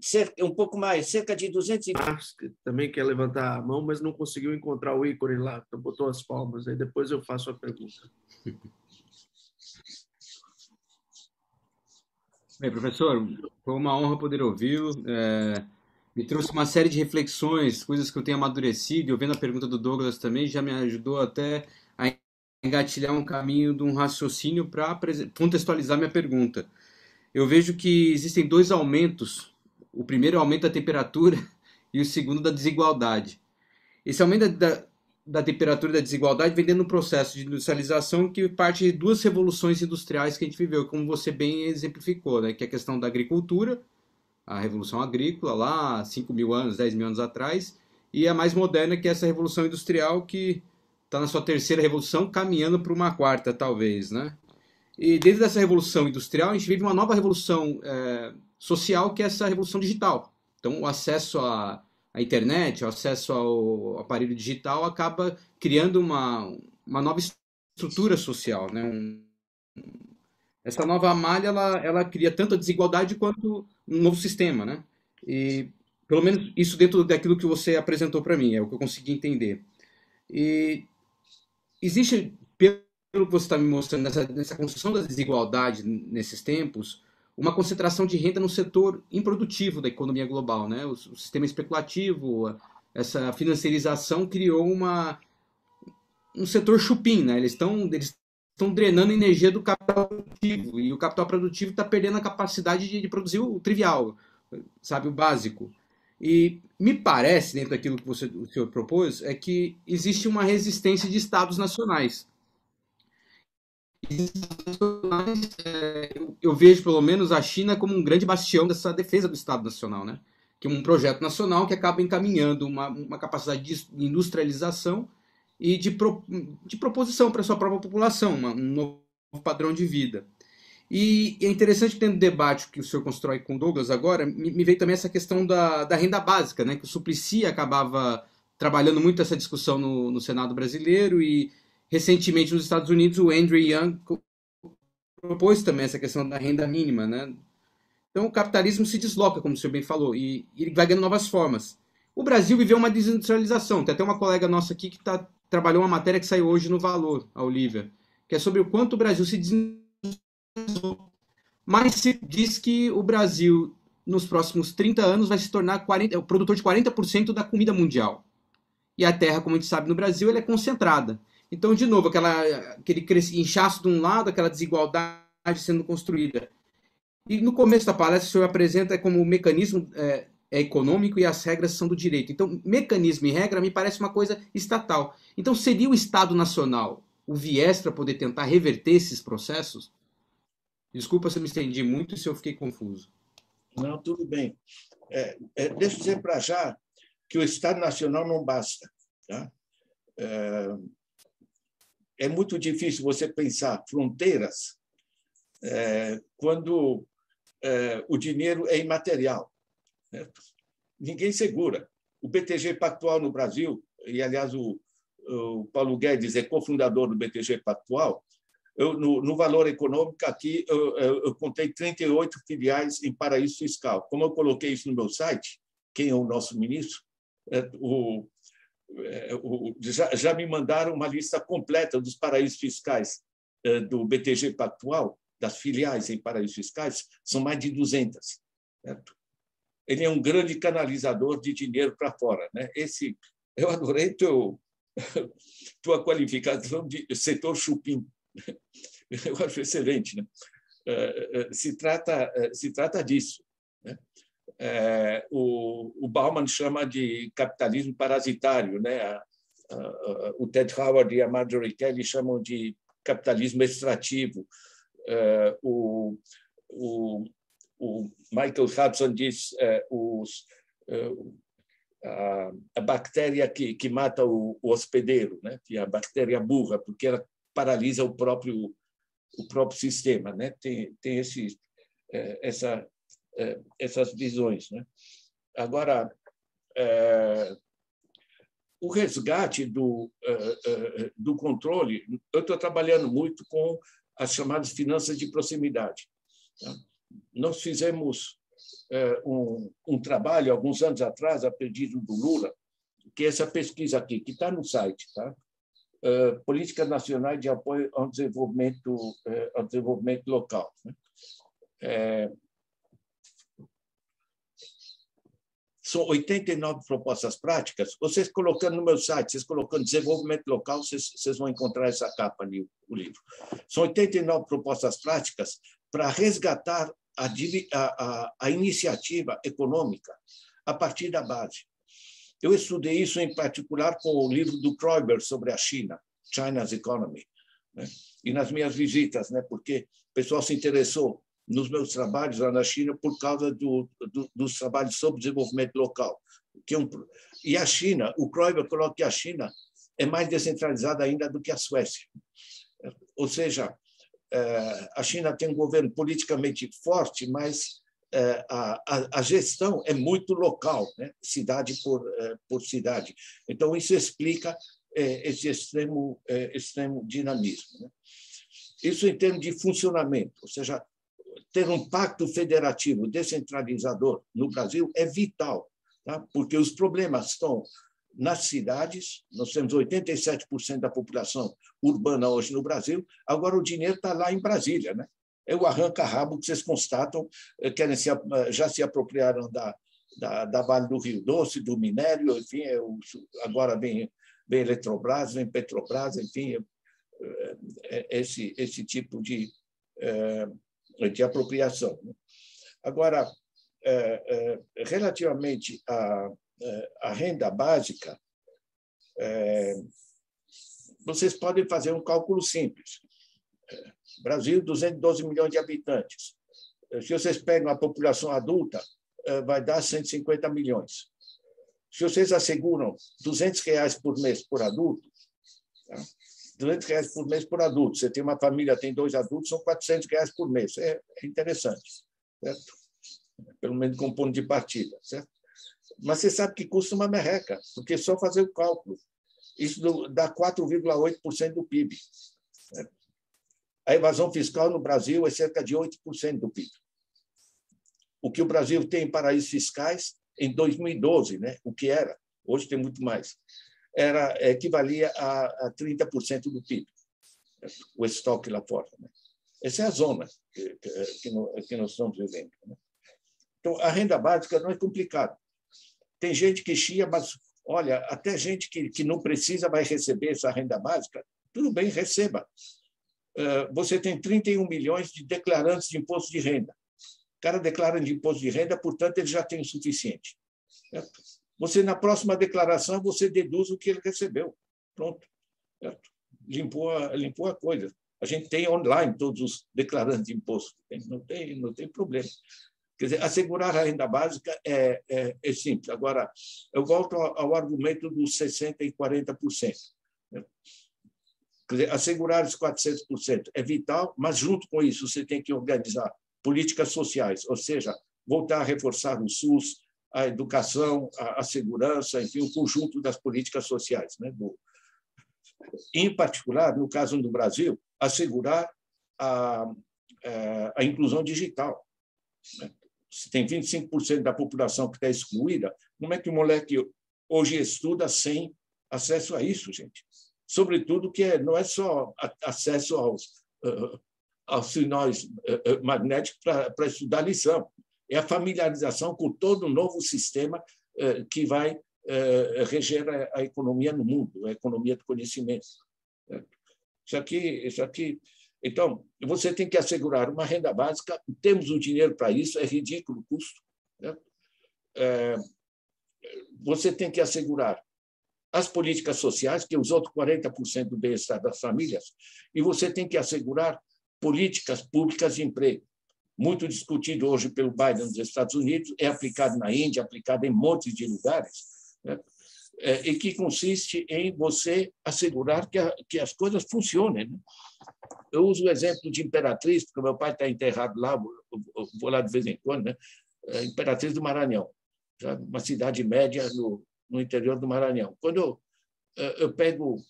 cerca, um pouco mais, cerca de 200 Também quer levantar a mão, mas não conseguiu encontrar o ícone lá, então botou as palmas, aí depois eu faço a pergunta. Bem, professor, foi uma honra poder ouvi-lo. É, me trouxe uma série de reflexões, coisas que eu tenho amadurecido, e ouvindo a pergunta do Douglas também, já me ajudou até a engatilhar um caminho de um raciocínio para contextualizar minha pergunta. Eu vejo que existem dois aumentos. O primeiro é o aumento da temperatura e o segundo da desigualdade. Esse aumento da, da temperatura e da desigualdade vem dentro do processo de industrialização que parte de duas revoluções industriais que a gente viveu, como você bem exemplificou, né? que é a questão da agricultura, a revolução agrícola lá 5 mil anos, 10 mil anos atrás, e a mais moderna que é essa revolução industrial que está na sua terceira revolução, caminhando para uma quarta talvez, né? E dentro dessa revolução industrial, a gente vive uma nova revolução é, social, que é essa revolução digital. Então, o acesso à, à internet, o acesso ao aparelho digital acaba criando uma, uma nova estrutura social, né? Um, essa nova malha ela, ela cria tanto a desigualdade quanto um novo sistema, né? E pelo menos isso dentro daquilo que você apresentou para mim é o que eu consegui entender. E existe pelo que você está me mostrando nessa, nessa construção da desigualdade nesses tempos, uma concentração de renda no setor improdutivo da economia global, né? O, o sistema especulativo, essa financiarização criou uma um setor chupim, né? Eles estão eles estão drenando energia do capital produtivo e o capital produtivo está perdendo a capacidade de, de, produzir o trivial, sabe, o básico. E me parece, dentro daquilo que você, o senhor propôs, é que existe uma resistência de estados nacionais. Eu vejo, pelo menos, a China como um grande bastião dessa defesa do Estado Nacional, né? que é um projeto nacional que acaba encaminhando uma, uma capacidade de industrialização e de, pro, de proposição para a sua própria população, uma, um novo padrão de vida. E é interessante que dentro do debate que o senhor constrói com Douglas agora, me, me veio também essa questão da, da renda básica, né? que o Suplicy acabava trabalhando muito essa discussão no, no Senado brasileiro e recentemente nos Estados Unidos o Andrew Young propôs também essa questão da renda mínima. Né? Então o capitalismo se desloca, como o senhor bem falou, e, e vai ganhando novas formas. O Brasil viveu uma desindustrialização. Tem até uma colega nossa aqui que tá, trabalhou uma matéria que saiu hoje no Valor, a Olivia, que é sobre o quanto o Brasil se desindustrializou. Mas se diz que o Brasil, nos próximos 30 anos, vai se tornar 40, o produtor de 40% da comida mundial. E a terra, como a gente sabe no Brasil, ela é concentrada. Então, de novo, aquela, aquele inchaço de um lado, aquela desigualdade sendo construída. E no começo da palestra, o senhor apresenta como o mecanismo é, é econômico e as regras são do direito. Então, mecanismo e regra me parece uma coisa estatal. Então, seria o Estado Nacional o viés para poder tentar reverter esses processos? Desculpa se eu me estendi muito e se eu fiquei confuso. Não, tudo bem. É, é, deixa eu dizer para já que o Estado Nacional não basta. Tá? É, é muito difícil você pensar fronteiras é, quando é, o dinheiro é imaterial. Ninguém segura. O BTG Pactual no Brasil, e aliás o, o Paulo Guedes é cofundador do BTG Pactual, eu, no, no, valor econômico aqui eu, eu, eu, contei 38 filiais em paraíso fiscal. Como eu coloquei isso no meu site, quem é o nosso ministro, é, o, já, já, me mandaram uma lista completa dos paraísos fiscais é, do BTG Pactual, das filiais em paraísos fiscais, são mais de 200. Certo? ele é um grande canalizador de dinheiro para fora. Né? Esse, eu adorei teu, tua qualificação de setor chupim. Eu acho excelente. Né? É, é, se, trata, é, se trata disso. Né? O, o Bauman chama de capitalismo parasitário. Né? o Ted Howard e a Marjorie Kelly chamam de capitalismo extrativo. o, o o Michael Hudson diz é, os, é, a, a, bactéria que, que mata o, o, hospedeiro, né? que é a bactéria burra, porque ela paralisa o próprio o próprio sistema, né? Tem tem esse é, essa é, essas visões, né? Agora é, o resgate do é, do controle, eu estou trabalhando muito com as chamadas finanças de proximidade. Tá? nós fizemos um, um trabalho, alguns anos atrás, a pedido do Lula, que é essa pesquisa aqui, que está no site, tá? Uh, Políticas Nacionais de Apoio ao Desenvolvimento, uh, ao desenvolvimento Local. Né? É, são 89 propostas práticas. Vocês colocando no meu site, vocês colocando desenvolvimento local, vocês, vocês vão encontrar essa capa ali, o livro. São 89 propostas práticas para resgatar a, a, a, iniciativa econômica a partir da base. Eu estudei isso em particular com o livro do Kroiber sobre a China, China's Economy, né? e nas minhas visitas, né? porque o pessoal se interessou nos meus trabalhos lá na China por causa do, do, dos trabalhos sobre desenvolvimento local. Que é um, e a China, o Kroiber coloca que a China é mais descentralizada ainda do que a Suécia. Ou seja, é, a China tem um governo politicamente forte, mas é, a, a, gestão é muito local, né? cidade por, por cidade. Então, isso explica esse extremo, extremo dinamismo. Né? Isso em termos de funcionamento, ou seja, ter um pacto federativo descentralizador no Brasil é vital, tá? porque os problemas estão nas cidades, nós temos 87% da população urbana hoje no Brasil, agora o dinheiro está lá em Brasília. Né? É o arranca-rabo que vocês constatam, eh, querem se, eh, já se apropriaram da, da, da Vale do Rio Doce, do minério, enfim, é o, agora vem, vem Eletrobras, vem Petrobras, enfim, é, é, esse, esse tipo de, de apropriação. Né? Agora, é, é, relativamente à, é, à, renda básica, vocês podem fazer um cálculo simples. Brasil, 212 milhões de habitantes. Se vocês pegam a população adulta, vai dar 150 milhões. Se vocês asseguram 200 reais por mês por adulto, tá? 200 reais por mês por adulto. Você tem uma família, tem dois adultos, são 400 reais por mês. É, é interessante, certo? Pelo menos com ponto de partida, certo? Mas você sabe que custa uma merreca, porque só fazer o cálculo. Isso dá 4,8% do PIB. A evasão fiscal no Brasil é cerca de 8% do PIB. O que o Brasil tem em paraísos fiscais em 2012, né? o que era, hoje tem muito mais era equivalia a, a 30% do PIB, o estoque lá fora. Né? Essa é a zona que, que, que nós estamos vivendo. Né? Então, a renda básica não é complicado. Tem gente que chia, mas, olha, até gente que, que não precisa vai receber essa renda básica, tudo bem, receba. Você tem 31 milhões de declarantes de imposto de renda. O cara declara de imposto de renda, portanto, ele já tem o suficiente. Você, na próxima declaração, você deduz o que ele recebeu. Pronto. Limpou a, limpou a coisa. A gente tem online todos os declarantes de imposto. Não tem, não tem problema. Quer dizer, assegurar a renda básica é, é, é simples. Agora, eu volto ao, ao, argumento dos 60% e 40%. Quer dizer, assegurar os 400% é vital, mas, junto com isso, você tem que organizar políticas sociais, ou seja, voltar a reforçar o SUS, a educação, a, a segurança, enfim, o conjunto das políticas sociais. Né? Do, em particular, no caso do Brasil, assegurar a, é, a inclusão digital. Né? Se tem 25% da população que está excluída, como é que o moleque hoje estuda sem acesso a isso, gente? Sobretudo que é, não é só acesso aos, uh, aos sinais uh, magnéticos para estudar lição, é a familiarização com todo o novo sistema eh, que vai eh, reger a economia no mundo, a economia do conhecimento. Isso aqui, isso aqui. Então, você tem que assegurar uma renda básica, temos o dinheiro para isso, é ridículo o custo. É, você tem que assegurar as políticas sociais, que é os outros 40% do bem-estar das famílias, e você tem que assegurar políticas públicas de emprego muito discutido hoje pelo Biden nos Estados Unidos, é aplicado na Índia, aplicado em montes de lugares, né? é, e que consiste em você assegurar que, a, que as coisas funcionem. Né? Eu uso o exemplo de Imperatriz, porque meu pai está enterrado lá, vou, lá de vez em quando, né? É, Imperatriz do Maranhão, uma cidade média no, no interior do Maranhão. Quando eu, é, eu pego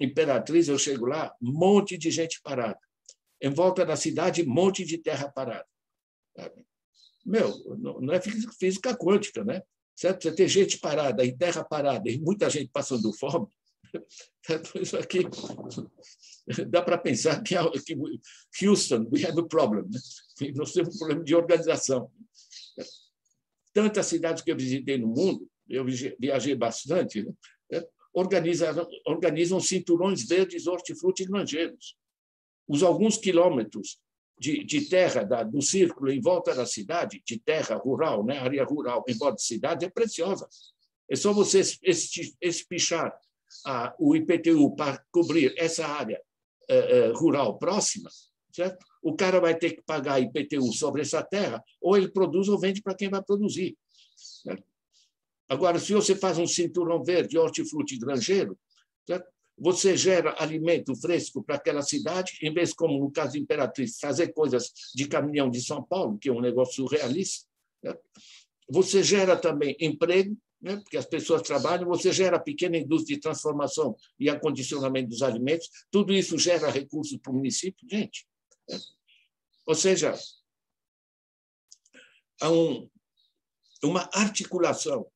Imperatriz, eu chego lá, um monte de gente parada em volta da cidade, um monte de terra parada. Sabe? meu, não é física quântica, né? Certo? Você tem gente parada em terra parada e muita gente passando fome. Isso aqui dá para pensar que, que Houston, we have a problem. Né? Nós temos um problema de organização. Tantas cidades que eu visitei no mundo, eu viajei bastante, né? organizam, organizam cinturões verdes hortifruti granjeiros. Os alguns quilômetros de, de terra da, do círculo em volta da cidade, de terra rural, né, área rural em volta da cidade, é preciosa. É só você espichar a, o IPTU para cobrir essa área uh, uh, rural próxima, certo? o cara vai ter que pagar IPTU sobre essa terra, ou ele produz ou vende para quem vai produzir. Certo? Agora, se você faz um cinturão verde, hortifruti granjeiro, certo? Você gera alimento fresco para aquela cidade, em vez, como no caso de Imperatriz, fazer coisas de caminhão de São Paulo, que é um negócio surrealista. Né? Você gera também emprego, né? porque as pessoas trabalham, você gera pequena indústria de transformação e acondicionamento dos alimentos, tudo isso gera recursos para o município, gente. Né? Ou seja, há um, uma articulação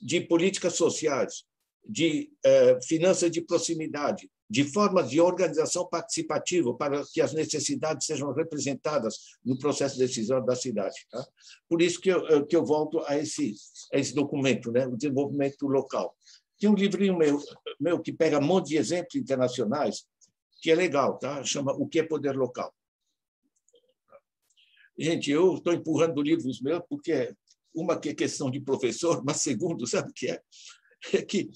de políticas sociais, de eh, finanças de proximidade, de formas de organização participativa para que as necessidades sejam representadas no processo de decisão da cidade. Tá? Por isso que eu, eh, que eu volto a esse, a esse documento, né? o desenvolvimento local. Tem um livrinho meu, meu que pega um monte de exemplos internacionais, que é legal, tá? chama O que é Poder Local. Gente, eu estou empurrando livros meus porque uma que é questão de professor, mas segundo, sabe o que é? É que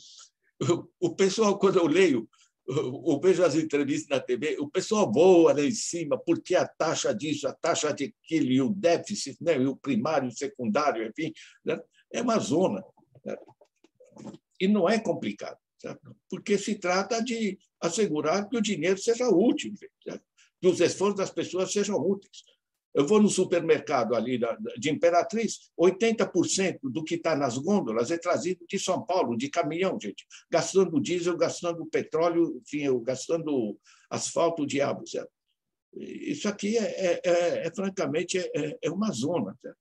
o pessoal, quando eu leio, ou vejo as entrevistas na TV, o pessoal voa lá em cima, porque a taxa disso, a taxa de aquilo, e o déficit, né? e o primário, o secundário, enfim, né? é uma zona. Né? E não é complicado, certo? porque se trata de assegurar que o dinheiro seja útil, certo? que os esforços das pessoas sejam úteis. Eu vou no supermercado ali de Imperatriz, 80% do que está nas gôndolas é trazido de São Paulo, de caminhão, gente. Gastando diesel, gastando petróleo, enfim, gastando asfalto, diabo, certo? Isso aqui, é, é, é, é francamente, é, é, uma zona. Certo?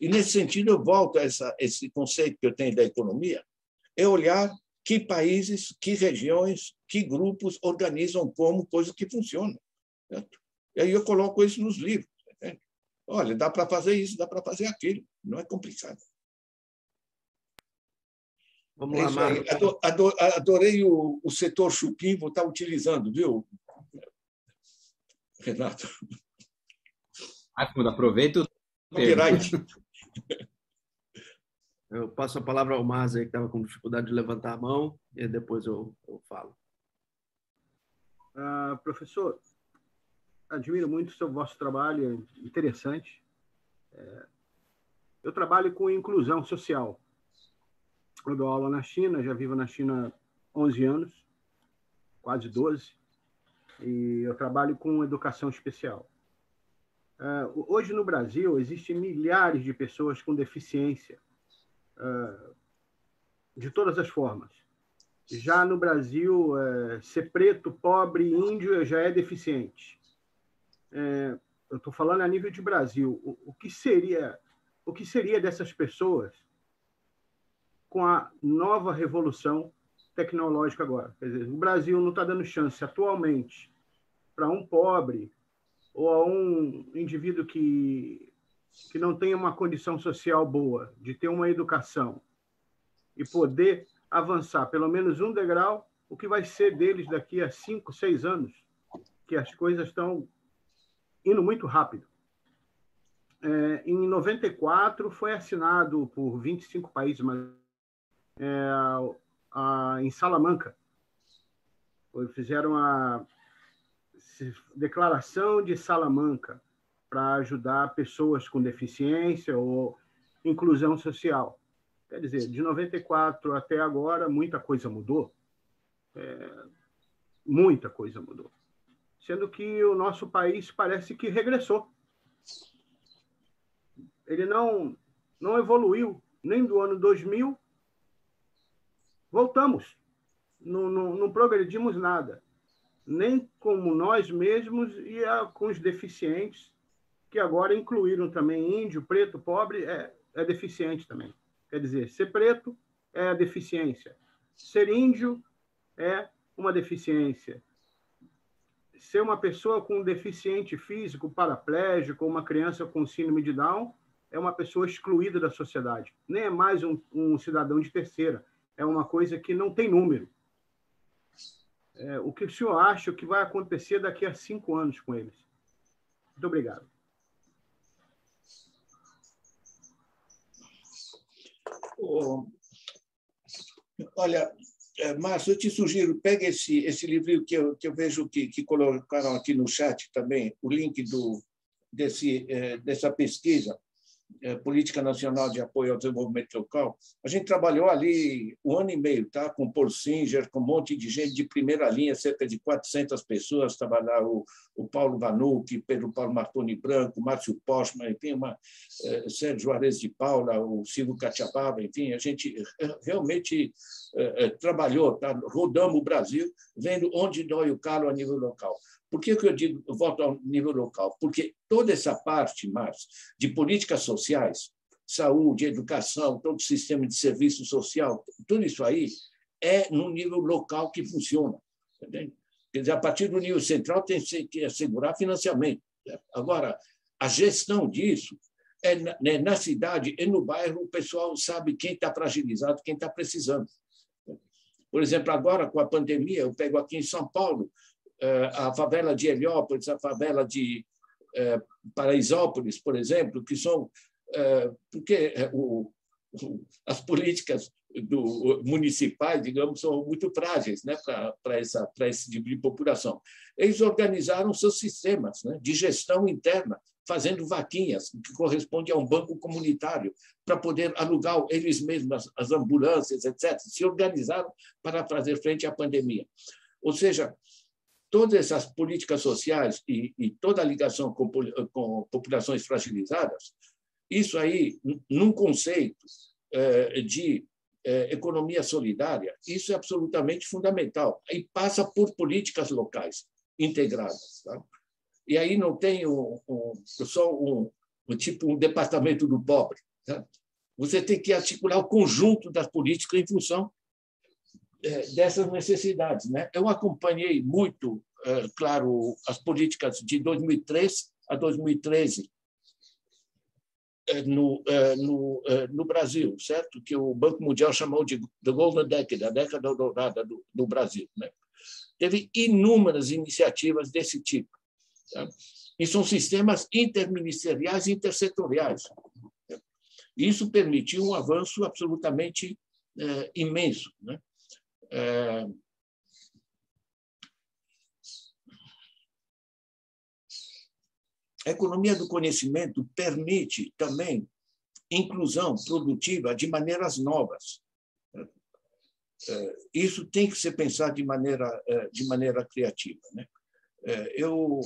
E, nesse sentido, eu volto a essa, esse conceito que eu tenho da economia, é olhar que países, que regiões, que grupos organizam como coisas que funcionam. Certo? E aí eu coloco isso nos livros. Olha, dá para fazer isso, dá para fazer aquilo. Não é complicado. Vamos é lá, Marcos. Adorei o, o setor chupim, vou estar utilizando, viu, Renato? Aproveita o Copyright. Eu passo a palavra ao Marcos aí, que estava com dificuldade de levantar a mão, e depois eu, eu falo. Uh, professor, admiro muito o seu vosso trabalho, é interessante. É, eu trabalho com inclusão social. Eu dou aula na China, já vivo na China há 11 anos, quase 12, e eu trabalho com educação especial. É, hoje no Brasil existem milhares de pessoas com deficiência é, de todas as formas. Já no Brasil, ser preto, pobre, índio já é deficiente é, eu estou falando a nível de Brasil, o, o, que seria o que seria dessas pessoas com a nova revolução tecnológica agora? Quer dizer, o Brasil não está dando chance atualmente para um pobre ou a um indivíduo que que não tenha uma condição social boa, de ter uma educação e poder avançar pelo menos um degrau, o que vai ser deles daqui a cinco, seis anos, que as coisas estão indo muito rápido. É, em 94 foi assinado por 25 países, mas é, a, em Salamanca fizeram a declaração de Salamanca para ajudar pessoas com deficiência ou inclusão social. Quer dizer, de 94 até agora, muita coisa mudou. É, muita coisa mudou sendo que o nosso país parece que regressou. Ele não, não evoluiu nem do ano 2000. Voltamos. Não, não, não progredimos nada. Nem como nós mesmos e a, com os deficientes que agora incluíram também índio, preto, pobre, é, é deficiente também. Quer dizer, ser preto é a deficiência. Ser índio é uma deficiência. Ser uma pessoa com deficiente físico, paraplégico, uma criança com síndrome de Down, é uma pessoa excluída da sociedade. Nem é mais um, um cidadão de terceira. É uma coisa que não tem número. É, o que o senhor acha que vai acontecer daqui a cinco anos com eles? Muito obrigado. Olha, é, Márcio, eu te sugiro, pega esse, esse livrinho que eu, que eu vejo que, que colocaram aqui no chat também, o link do, desse, é, dessa pesquisa, é, Política Nacional de Apoio ao Desenvolvimento Local, a gente trabalhou ali um ano e meio, tá? com Paul Singer, com um monte de gente de primeira linha, cerca de 400 pessoas, trabalharam o, o Paulo Vanucci, Pedro Paulo Martoni Branco, Márcio Postman, enfim, uma, eh, Sérgio Juarez de Paula, o Silvio Catiababa, enfim, a gente realmente eh, trabalhou, tá? rodamos o Brasil, vendo onde dói o calo a nível local. Por que, que eu digo eu volto ao nível local? Porque toda essa parte, Márcio, de políticas sociais, saúde, educação, todo o sistema de serviço social, tudo isso aí é no nível local que funciona. Quer dizer, a partir do nível central tem que assegurar financiamento. Agora, a gestão disso é na, né, na cidade e no bairro, o pessoal sabe quem está fragilizado, quem está precisando. Por exemplo, agora com a pandemia, eu pego aqui em São Paulo, a favela de Heliópolis, a favela de eh, Paraisópolis, por exemplo, que são. Eh, porque as políticas do, municipais, digamos, são muito frágeis né, para esse tipo de população. Eles organizaram seus sistemas né, de gestão interna, fazendo vaquinhas, que corresponde a um banco comunitário, para poder alugar eles mesmos as ambulâncias, etc. Se organizaram para fazer frente à pandemia. Ou seja, todas essas políticas sociais e, e toda a ligação com, com, populações fragilizadas, isso aí, num conceito é, de é, economia solidária, isso é absolutamente fundamental. E passa por políticas locais integradas. Tá? E aí não tem um, um, só um, um, tipo um departamento do pobre. Tá? Você tem que articular o conjunto das políticas em função dessas necessidades. Né? Eu acompanhei muito, é, claro, as políticas de 2003 a 2013 é, no, no, no Brasil, certo? Que o Banco Mundial chamou de the Golden Decade, a década dourada do, do Brasil. Né? Teve inúmeras iniciativas desse tipo. Tá? E são sistemas interministeriais e intersetoriais. Isso permitiu um avanço absolutamente é, imenso. Né? É... A economia do conhecimento permite também inclusão produtiva de maneiras novas. É, isso tem que ser pensado de maneira, é, de maneira criativa. Né? É, eu,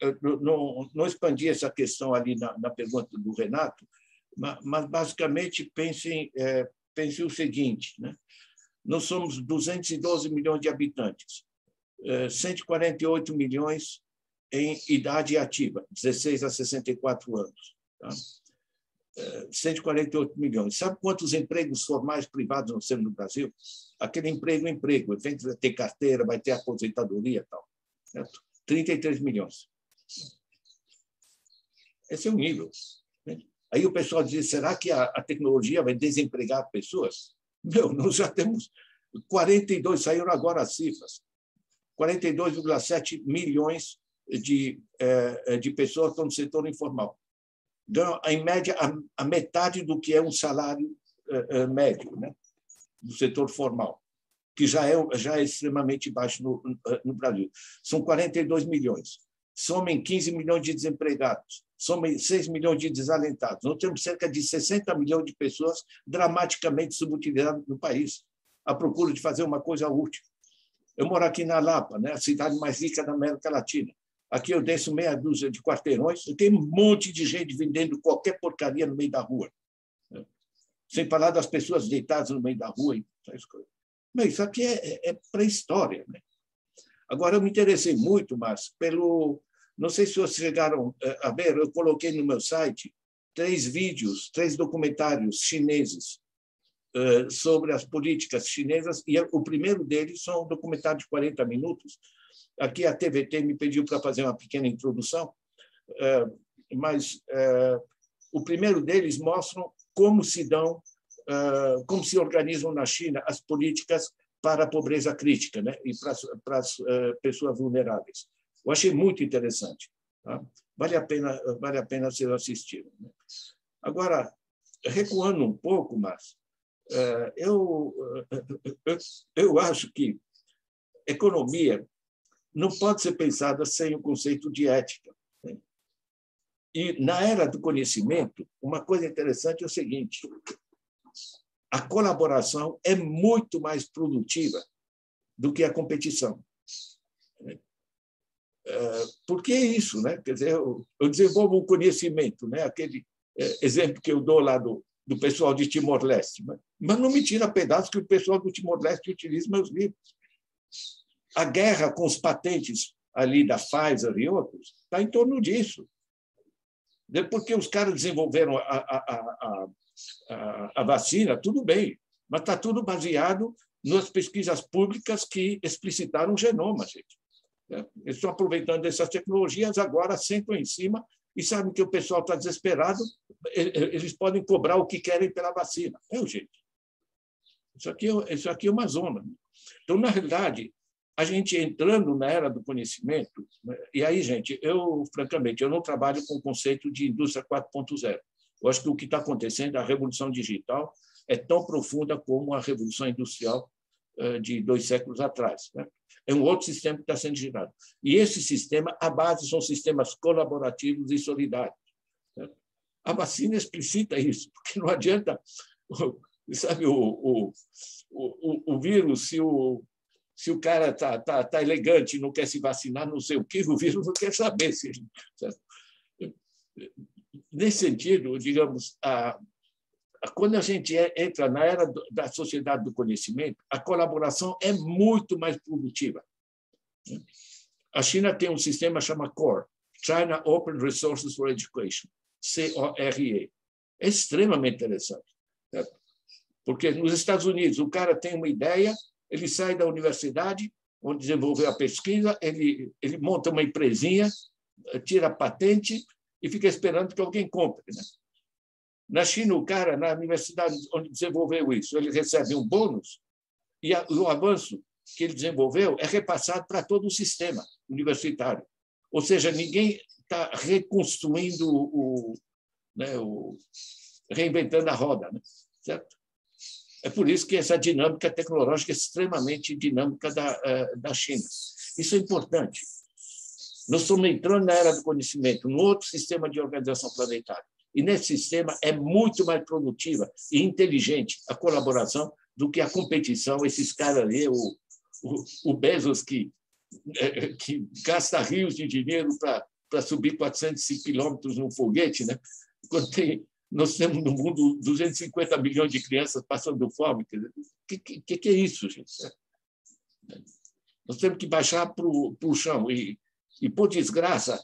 eu não, não expandi essa questão ali na, na pergunta do Renato, mas, mas basicamente pensem, é, o seguinte: né? Nós somos 212 milhões de habitantes, 148 é, milhões em idade ativa, 16 a 64 anos. Tá? 148 é, milhões. Sabe quantos empregos formais privados nós temos no Brasil? Aquele emprego, emprego. Vai ter carteira, vai ter aposentadoria e tal. Certo? 33 milhões. Esse é o nível. Né? Aí o pessoal diz: será que a, tecnologia vai desempregar pessoas? Meu, nós já temos 42, saíram agora as cifras, 42,7 milhões de, eh, de pessoas estão no setor informal. Ganham, em média, a, metade do que é um salário eh, médio né, do setor formal, que já é, já é extremamente baixo no, no Brasil. São 42 milhões. Somem 15 milhões de desempregados, somem 6 milhões de desalentados. Nós temos cerca de 60 milhões de pessoas dramaticamente subutilizadas no país, à procura de fazer uma coisa útil. Eu moro aqui na Lapa, né, a cidade mais rica da América Latina. Aqui eu desço meia dúzia de quarteirões, e tem um monte de gente vendendo qualquer porcaria no meio da rua. Né? Sem falar das pessoas deitadas no meio da rua. Mas isso aqui é, é, é pré-história. Né? Agora, eu me interessei muito, mas pelo Não sei se vocês chegaram eh, a ver, eu coloquei no meu site três vídeos, três documentários chineses eh, sobre as políticas chinesas, e o primeiro deles são um documentário de 40 minutos. Aqui a TVT me pediu para fazer uma pequena introdução, eh, mas o primeiro deles mostra como se dão, como se organizam na China as políticas para a pobreza crítica né? e para as, para as pessoas vulneráveis. Eu achei muito interessante. Tá? Vale a pena, vale a pena ser assistido. Né? Agora, recuando um pouco, mas é, eu, eu, eu acho que economia não pode ser pensada sem o conceito de ética. Né? E na era do conhecimento, uma coisa interessante é o seguinte: a colaboração é muito mais produtiva do que a competição. Por que isso? Né? Quer dizer, eu, eu desenvolvo um conhecimento, né? aquele é, exemplo que eu dou lá do, do pessoal de Timor-Leste, mas, mas não me tira pedaços que o pessoal do Timor-Leste utiliza meus livros. A guerra com os patentes ali da Pfizer e outros está em torno disso. Porque os caras desenvolveram a, a, a, a vacina, tudo bem, mas está tudo baseado nas pesquisas públicas que explicitaram o genoma, gente. Né? Eles estão aproveitando essas tecnologias, agora sentam em cima e sabem que o pessoal está desesperado, eles podem cobrar o que querem pela vacina. É o jeito. Isso aqui, é, isso aqui é uma zona. Então, na realidade, a gente entrando na era do conhecimento, né? e aí, gente, eu, francamente, eu não trabalho com o conceito de indústria 4.0. Eu acho que o que está acontecendo, a revolução digital, é tão profunda como a revolução industrial eh, de dois séculos atrás. Né? É um outro sistema que está sendo gerado. E esse sistema, a base são sistemas colaborativos e solidários. Né? A vacina explicita isso, porque não adianta, sabe, o, o, o, o vírus, se o, se o cara está tá, tá elegante não quer se vacinar, não sei o que, o vírus não quer saber. Se, Nesse sentido, digamos, a, quando a gente é, entra na era da sociedade do conhecimento, a colaboração é muito mais produtiva. A China tem um sistema chamado CORE, China Open Resources for Education, CORE. É extremamente interessante. Porque nos Estados Unidos, o cara tem uma ideia, ele sai da universidade, onde desenvolveu a pesquisa, ele, ele monta uma empresinha, tira a patente e fica esperando que alguém compre. Né? Na China, o cara, na universidade onde desenvolveu isso, ele recebe um bônus e o avanço que ele desenvolveu é repassado para todo o sistema universitário. Ou seja, ninguém está reconstruindo o, né, o, reinventando a roda, né? certo? É por isso que essa dinâmica tecnológica é extremamente dinâmica da, eh, da China. Isso é importante. Nós estamos entrando na era do conhecimento, num outro sistema de organização planetária. E nesse sistema é muito mais produtiva e inteligente a colaboração do que a competição. Esses caras ali, o, o, o Bezos, que, é, que gasta rios de dinheiro para subir 405 quilômetros num foguete, né? quando tem, nós temos no mundo 250 milhões de crianças passando fome. O que, que, que, é isso, gente? Nós temos que baixar para o chão. E, e, por desgraça,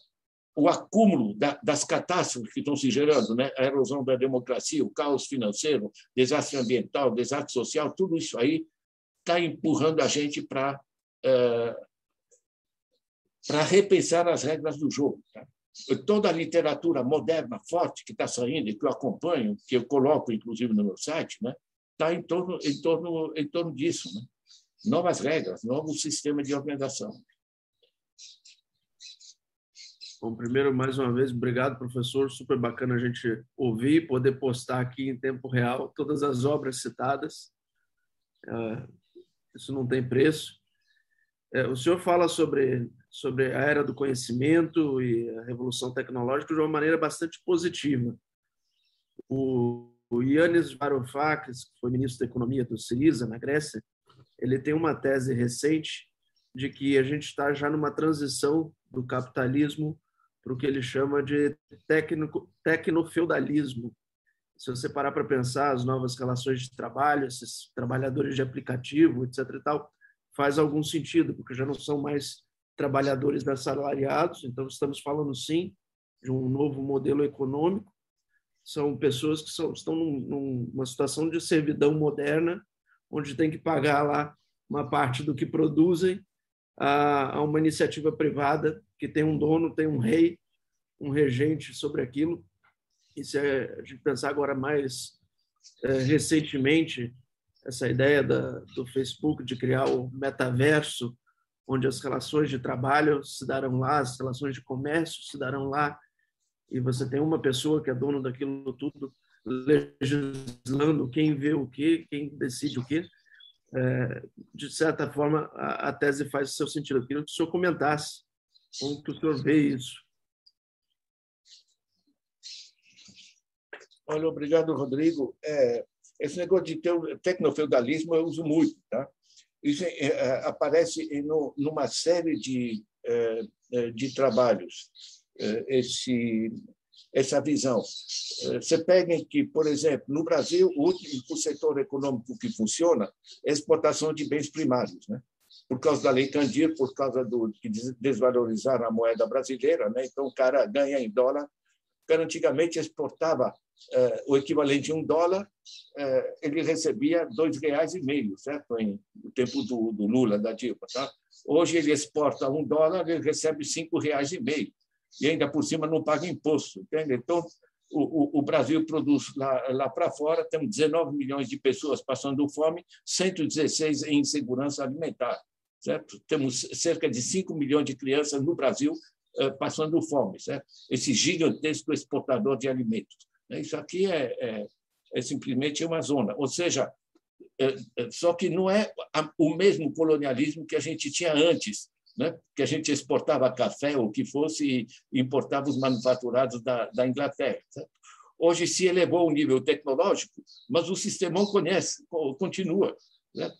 o acúmulo da, das catástrofes que estão se gerando, né? a erosão da democracia, o caos financeiro, desastre ambiental, desastre social, tudo isso aí está empurrando a gente para uh, para repensar as regras do jogo. Tá? Toda a literatura moderna forte que está saindo e que eu acompanho, que eu coloco inclusive no meu site, né, está em torno em torno em torno disso, né? novas regras, novo sistema de organização. Bom, primeiro, mais uma vez, obrigado, professor. Super bacana a gente ouvir poder postar aqui em tempo real todas as obras citadas. É, isso não tem preço. É, o senhor fala sobre, sobre a era do conhecimento e a revolução tecnológica de uma maneira bastante positiva. O, o Yannis Varoufakis, que foi ministro da Economia do Siriza, na Grécia, ele tem uma tese recente de que a gente está já numa transição do capitalismo para o que ele chama de tecnofeudalismo. Se você parar para pensar as novas relações de trabalho, esses trabalhadores de aplicativo, etc. E tal, faz algum sentido, porque já não são mais trabalhadores assalariados, então estamos falando sim de um novo modelo econômico. São pessoas que são, estão num, numa situação de servidão moderna, onde tem que pagar lá uma parte do que produzem a, a uma iniciativa privada que tem um dono, tem um rei, um regente sobre aquilo. E se a gente pensar agora mais é, recentemente, essa ideia da, do Facebook de criar o metaverso, onde as relações de trabalho se darão lá, as relações de comércio se darão lá, e você tem uma pessoa que é dono daquilo tudo, legislando quem vê o que, quem decide o que. É, de certa forma, a, a, tese faz seu sentido. Eu queria que o senhor comentasse como que o senhor vê isso. Olha, obrigado, Rodrigo. É, esse negócio de tecnofeudalismo eu uso muito. Tá? Isso é, é, aparece no, numa série de, é, é, de trabalhos, esse, essa visão. Você pega que, por exemplo, no Brasil, o único setor econômico que funciona é a exportação de bens primários. Né? Por causa da lei Candir, por causa do que desvalorizaram a moeda brasileira, né? Então o cara ganha em dólar. O cara antigamente exportava eh, o equivalente de um dólar, eh, ele recebia dois reais e meio, certo? Em no tempo do, do, Lula, da Dilma, tá? Hoje ele exporta um dólar, ele recebe cinco reais e meio e ainda por cima não paga imposto, entende? Então o, o, o Brasil produz lá, lá para fora, temos 19 milhões de pessoas passando fome, 116 em insegurança alimentar. Certo? Temos cerca de 5 milhões de crianças no Brasil eh, passando fome, certo? esse gigantesco exportador de alimentos. Né? Isso aqui é, é, é simplesmente uma zona. Ou seja, é, só que não é o mesmo colonialismo que a gente tinha antes, né? que a gente exportava café ou que fosse e importava os manufaturados da, da Inglaterra. Certo? Hoje se elevou o nível tecnológico, mas o sistema conhece, continua. Certo?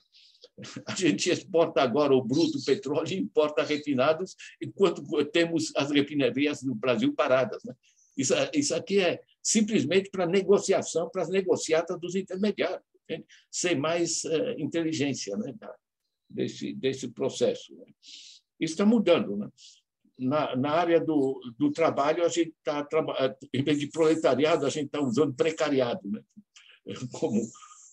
A gente exporta agora o bruto petróleo e importa refinados, enquanto temos as refinarias no Brasil paradas. Né? Isso, isso aqui é simplesmente para negociação, para as negociatas dos intermediários, entende? sem mais uh, inteligência né? desse, desse processo. Né? Isso está mudando. Né? Na, na área do, do trabalho, a gente está, em vez de proletariado, a gente está usando precariado né? como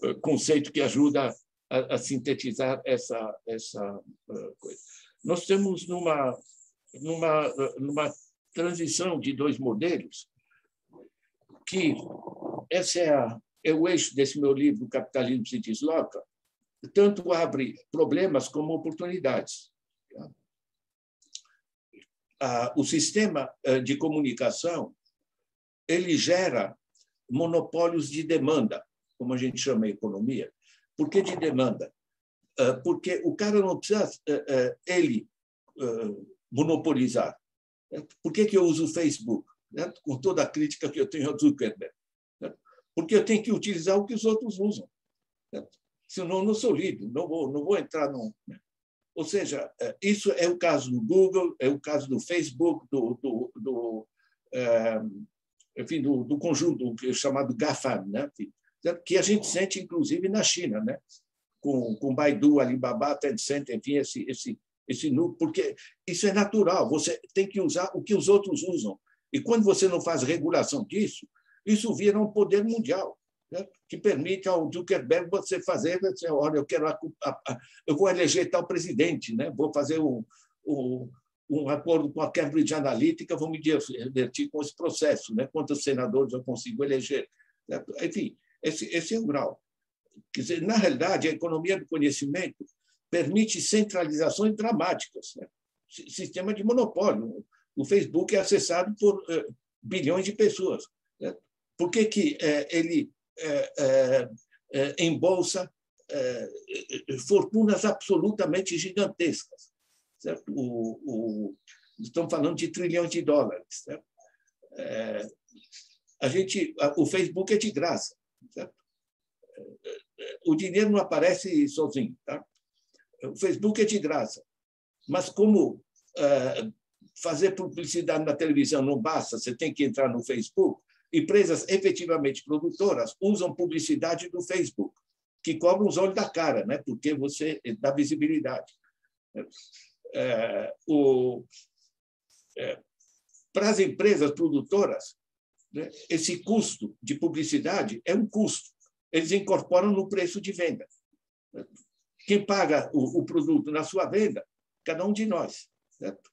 eh, conceito que ajuda a, a sintetizar essa, essa uh, coisa. Nós temos numa, numa, numa transição de dois modelos que esse é, a, é o eixo desse meu livro, Capitalismo se Desloca, tanto abre problemas como oportunidades. O sistema eh, de comunicação ele gera monopólios de demanda, como a gente chama a economia. Por que de demanda? Eh, porque o cara não precisa eh, ele monopolizar. Por que, eu uso o Facebook? né? com toda a crítica que eu tenho ao Zuckerberg. Né? Porque eu tenho que utilizar o que os outros usam. Senão, não sou lido, não vou, não vou entrar no. Né? Ou seja, é, isso é o caso do Google, é o caso do Facebook, do, do, do é, enfim, do, do, conjunto chamado GAFAM, né? Que a gente sente, inclusive, na China, né? com, com Baidu, Alibaba, Tencent, enfim, esse, esse, esse núcleo, porque isso é natural, você tem que usar o que os outros usam. E quando você não faz regulação disso, isso vira um poder mundial, né? que permite ao Zuckerberg você fazer, você, olha, eu quero, eu vou eleger tal presidente, né? vou fazer um, um, acordo com a Cambridge Analytica, vou me divertir com esse processo, né? quantos senadores eu consigo eleger. Enfim, esse, esse é o grau. Quer dizer, na realidade, a economia do conhecimento permite centralizações dramáticas, né? sistema de monopólio o Facebook é acessado por eh, bilhões de pessoas. Né? Por que, que eh, ele eh, embolsa fortunas absolutamente gigantescas? Certo? O, o, estamos falando de trilhões de dólares. Certo? a gente, o Facebook é de graça. O dinheiro não aparece sozinho. Tá? O Facebook é de graça. Mas como fazer publicidade na televisão não basta, você tem que entrar no Facebook. Empresas efetivamente produtoras usam publicidade do Facebook, que cobram os olhos da cara, né? porque você dá visibilidade. é, o, é, para as empresas produtoras, né, esse custo de publicidade é um custo. Eles incorporam no preço de venda. Quem paga o, o produto na sua venda? Cada um de nós. Certo?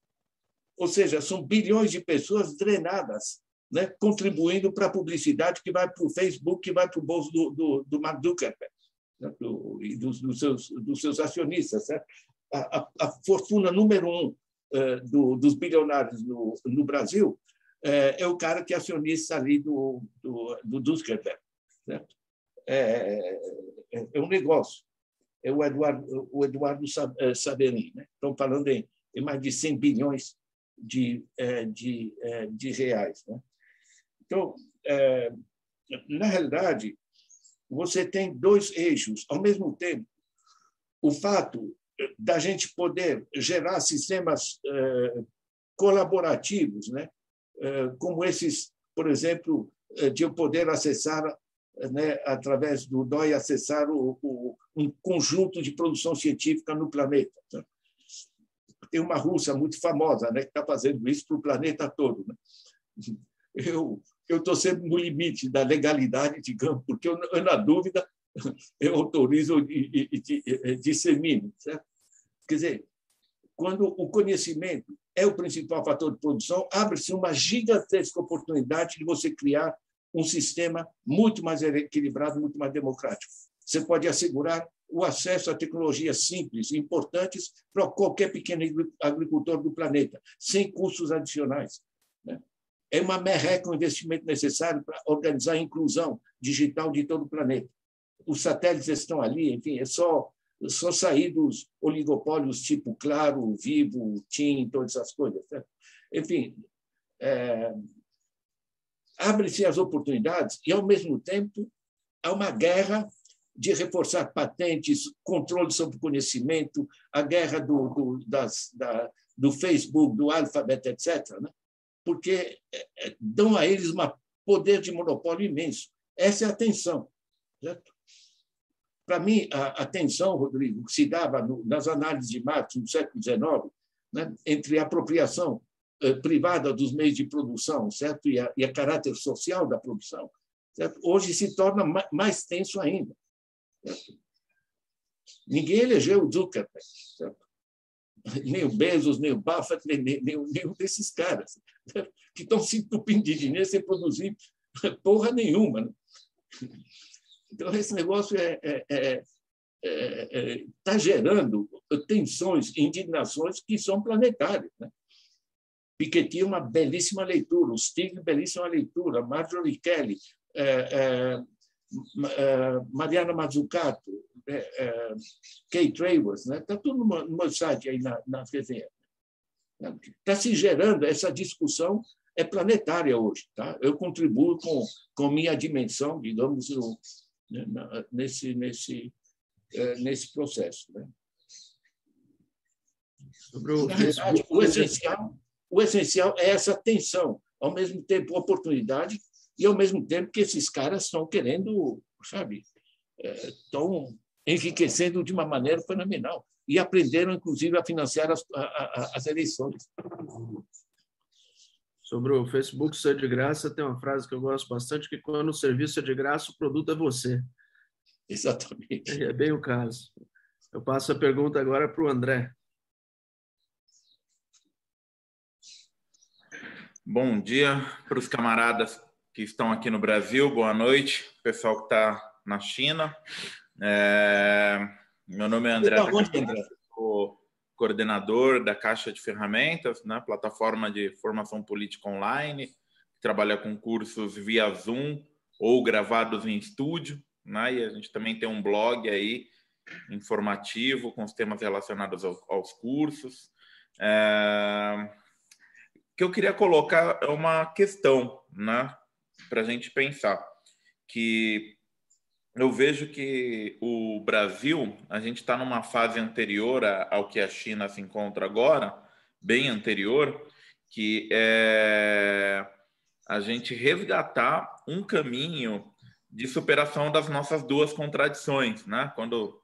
Ou seja, são bilhões de pessoas drenadas, né, contribuindo para a publicidade que vai para o Facebook, que vai para o bolso do, do, do Mark Zuckerberg do, e dos, dos, seus, dos seus acionistas. Certo? A, a, a fortuna número um uh, do, dos bilionários no, no Brasil uh, é o cara que é acionista ali do, do, do Zuckerberg. Certo? É, é, é um negócio. É o Eduardo, o Eduardo Saberin. Né? Estão falando em, em mais de 100 bilhões de, é, de, é, de reais. Né? Então, é, na realidade, você tem dois eixos. Ao mesmo tempo, o fato da gente poder gerar sistemas colaborativos, né? como esses, por exemplo, de eu poder acessar, né, através do DOI, acessar o, o, um conjunto de produção científica no planeta. Tá? tem uma russa muito famosa né, que está fazendo isso para o planeta todo. Né? Eu estou sempre no limite da legalidade, digamos, porque eu, eu na dúvida eu autorizo e, e, e dissemino. Certo? Quer dizer, quando o conhecimento é o principal fator de produção, abre-se uma gigantesca oportunidade de você criar um sistema muito mais equilibrado, muito mais democrático. Você pode assegurar o acesso a tecnologias simples importantes para qualquer pequeno agricultor do planeta, sem custos adicionais. Né? É uma merreca o investimento necessário para organizar a inclusão digital de todo o planeta. Os satélites estão ali, enfim, é só, só sair dos oligopólios tipo Claro, Vivo, TIM, todas essas coisas. Né? Enfim, é, abre-se as oportunidades e, ao mesmo tempo, há uma guerra de reforçar patentes, controle sobre conhecimento, a guerra do, do, das, da, do Facebook, do Alphabet, etc., né? porque é, é, dão a eles um poder de monopólio imenso. Essa é a tensão. Certo? Para mim, a, a tensão, Rodrigo, que se dava no, nas análises de Marx no século XIX, né, entre apropriação privada dos meios de produção certo? E, a, e a caráter social da produção, certo? hoje se torna mais tenso ainda. Certo? Ninguém elegeu o Zuckerberg, certo? nem o Bezos, nem o Buffett, nem, nem, nem, nenhum desses caras, certo? que estão se entupindo de dinheiro sem produzir porra nenhuma. Né? Então, esse negócio está é, é, é, é, é tá gerando tensões, indignações que são planetárias. Né? Piketty uma belíssima leitura, o Stig, belíssima leitura, Marjorie Kelly, é, Mariana Mazzucato, Kate Travers, está né? tudo no meu site aí na, na resenha. Está se gerando essa discussão é planetária hoje. Tá? Eu contribuo com, com minha dimensão, digamos, no, né, nesse, nesse, nesse processo. Né? Na verdade, o essencial, o essencial é essa tensão, ao mesmo tempo oportunidade e ao mesmo tempo que esses caras estão querendo, sabe, estão é, enriquecendo de uma maneira fenomenal e aprenderam, inclusive, a financiar as, a, as eleições. Sobre o Facebook ser de graça, tem uma frase que eu gosto bastante, que quando o serviço é de graça, o produto é você. Exatamente. É bem o caso. Eu passo a pergunta agora para o André. Bom dia para os camaradas que estão aqui no Brasil, boa noite, pessoal que está na China. É... Meu nome é André, sou coordenador da Caixa de Ferramentas, né? plataforma de formação política online, que trabalha com cursos via Zoom ou gravados em estúdio, né? e a gente também tem um blog aí informativo com os temas relacionados aos cursos. É... Que eu queria colocar é uma questão, né? para a gente pensar que eu vejo que o Brasil, a gente está numa fase anterior ao que a China se encontra agora, bem anterior, que é a gente resgatar um caminho de superação das nossas duas contradições, né? Quando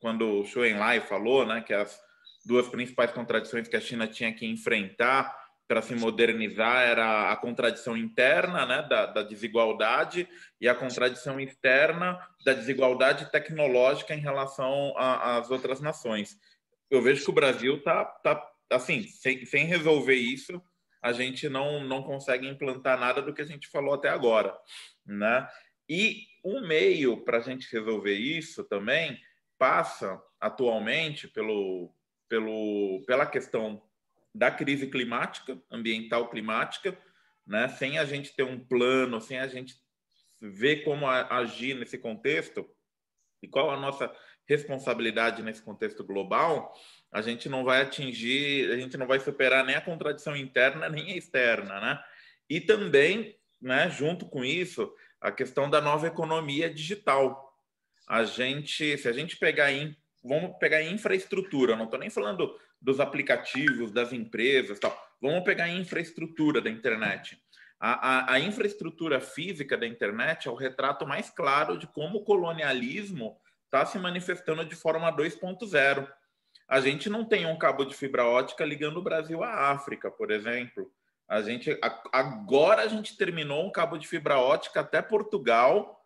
quando o Lai falou, né, que as duas principais contradições que a China tinha que enfrentar para se modernizar era a contradição interna né, da, da, desigualdade e a contradição externa da desigualdade tecnológica em relação às outras nações. Eu vejo que o Brasil está tá, assim, sem, sem resolver isso, a gente não, não consegue implantar nada do que a gente falou até agora. Né? E um meio para a gente resolver isso também passa atualmente pelo, pelo, pela questão da crise climática, ambiental climática, né? sem a gente ter um plano, sem a gente ver como agir nesse contexto e qual a nossa responsabilidade nesse contexto global, a gente não vai atingir, a gente não vai superar nem a contradição interna nem a externa, né? E também, né, junto com isso, a questão da nova economia digital. A gente, se a gente pegar em, vamos pegar infraestrutura, não estou nem falando dos aplicativos, das empresas, tal. Vamos pegar a infraestrutura da internet. A, a, a, infraestrutura física da internet é o retrato mais claro de como o colonialismo está se manifestando de forma 2.0. A gente não tem um cabo de fibra ótica ligando o Brasil à África, por exemplo. A gente agora a gente terminou um cabo de fibra ótica até Portugal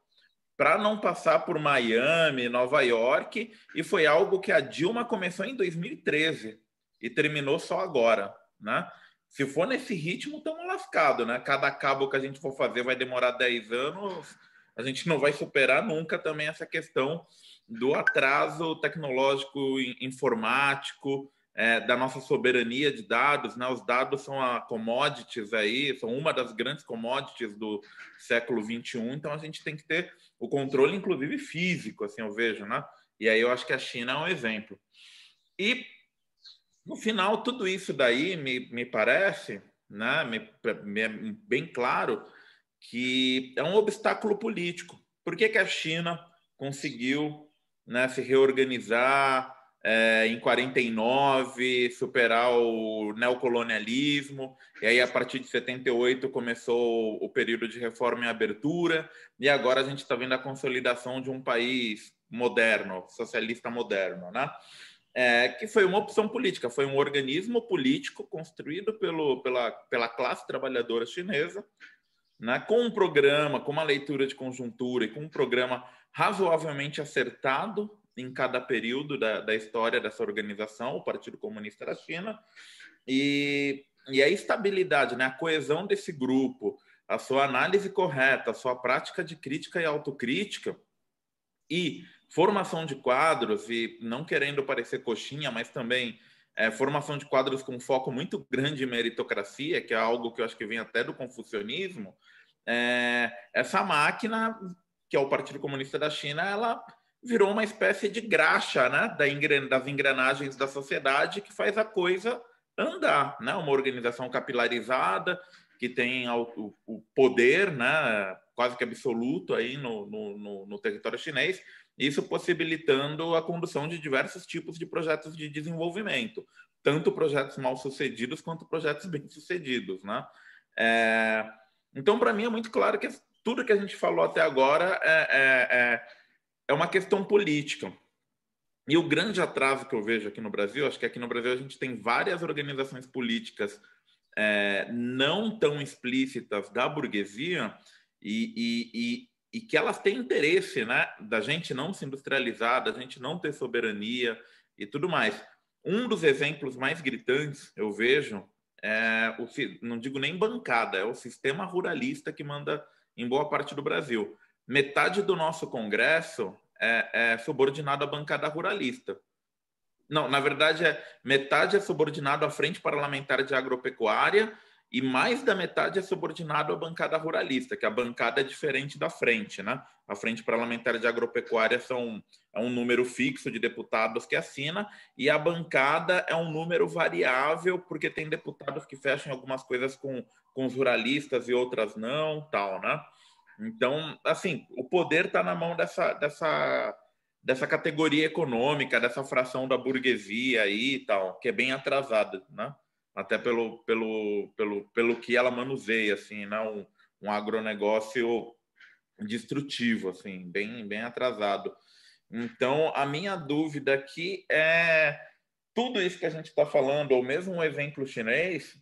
para não passar por Miami, Nova York, e foi algo que a Dilma começou em 2013 e terminou só agora, né? Se for nesse ritmo, estamos lascados, né? Cada cabo que a gente for fazer vai demorar 10 anos, a gente não vai superar nunca também essa questão do atraso tecnológico informático, é, da nossa soberania de dados, né? Os dados são a commodities aí, são uma das grandes commodities do século 21, então a gente tem que ter o controle, inclusive físico, assim eu vejo, né? E aí eu acho que a China é um exemplo. E no final, tudo isso daí me, me parece, né, me, me, é bem claro, que é um obstáculo político. Por que, que a China conseguiu né, se reorganizar é, em 49, superar o neocolonialismo, e aí a partir de 78 começou o período de reforma e abertura, e agora a gente está vendo a consolidação de um país moderno, socialista moderno, né? É, que foi uma opção política, foi um organismo político construído pelo, pela, pela classe trabalhadora chinesa, né, com um programa, com uma leitura de conjuntura e com um programa razoavelmente acertado em cada período da, da história dessa organização, o Partido Comunista da China, e, e a estabilidade, né, a coesão desse grupo, a sua análise correta, a sua prática de crítica e autocrítica, e formação de quadros, e não querendo parecer coxinha, mas também é, formação de quadros com foco muito grande em meritocracia, que é algo que eu acho que vem até do confucionismo, é, essa máquina, que é o Partido Comunista da China, ela virou uma espécie de graxa né, das engrenagens da sociedade que faz a coisa andar. Né? Uma organização capilarizada, que tem o, o poder né, quase que absoluto aí no, no, no território chinês, isso possibilitando a condução de diversos tipos de projetos de desenvolvimento, tanto projetos mal sucedidos quanto projetos bem sucedidos, né? É, então, para mim é muito claro que tudo que a gente falou até agora é, é, é, é uma questão política. E o grande atraso que eu vejo aqui no Brasil, acho que aqui no Brasil a gente tem várias organizações políticas é, não tão explícitas da burguesia e, e, e que elas têm interesse né, da gente não se industrializar, da gente não ter soberania e tudo mais. Um dos exemplos mais gritantes, eu vejo, é o, não digo nem bancada, é o sistema ruralista que manda em boa parte do Brasil. Metade do nosso Congresso é, é subordinado à bancada ruralista. Não, na verdade, é metade é subordinado à Frente Parlamentar de Agropecuária e mais da metade é subordinado à bancada ruralista, que a bancada é diferente da frente, né? A frente parlamentar de agropecuária são, é um número fixo de deputados que assina, e a bancada é um número variável, porque tem deputados que fecham algumas coisas com, com os ruralistas e outras não, tal, né? Então, assim, o poder está na mão dessa, dessa, dessa categoria econômica, dessa fração da burguesia aí e tal, que é bem atrasada, né? até pelo, pelo, pelo, pelo que ela manuseia, assim, né? um, um agronegócio destrutivo, assim, bem, bem atrasado. Então, a minha dúvida aqui é tudo isso que a gente está falando, ou mesmo um exemplo chinês,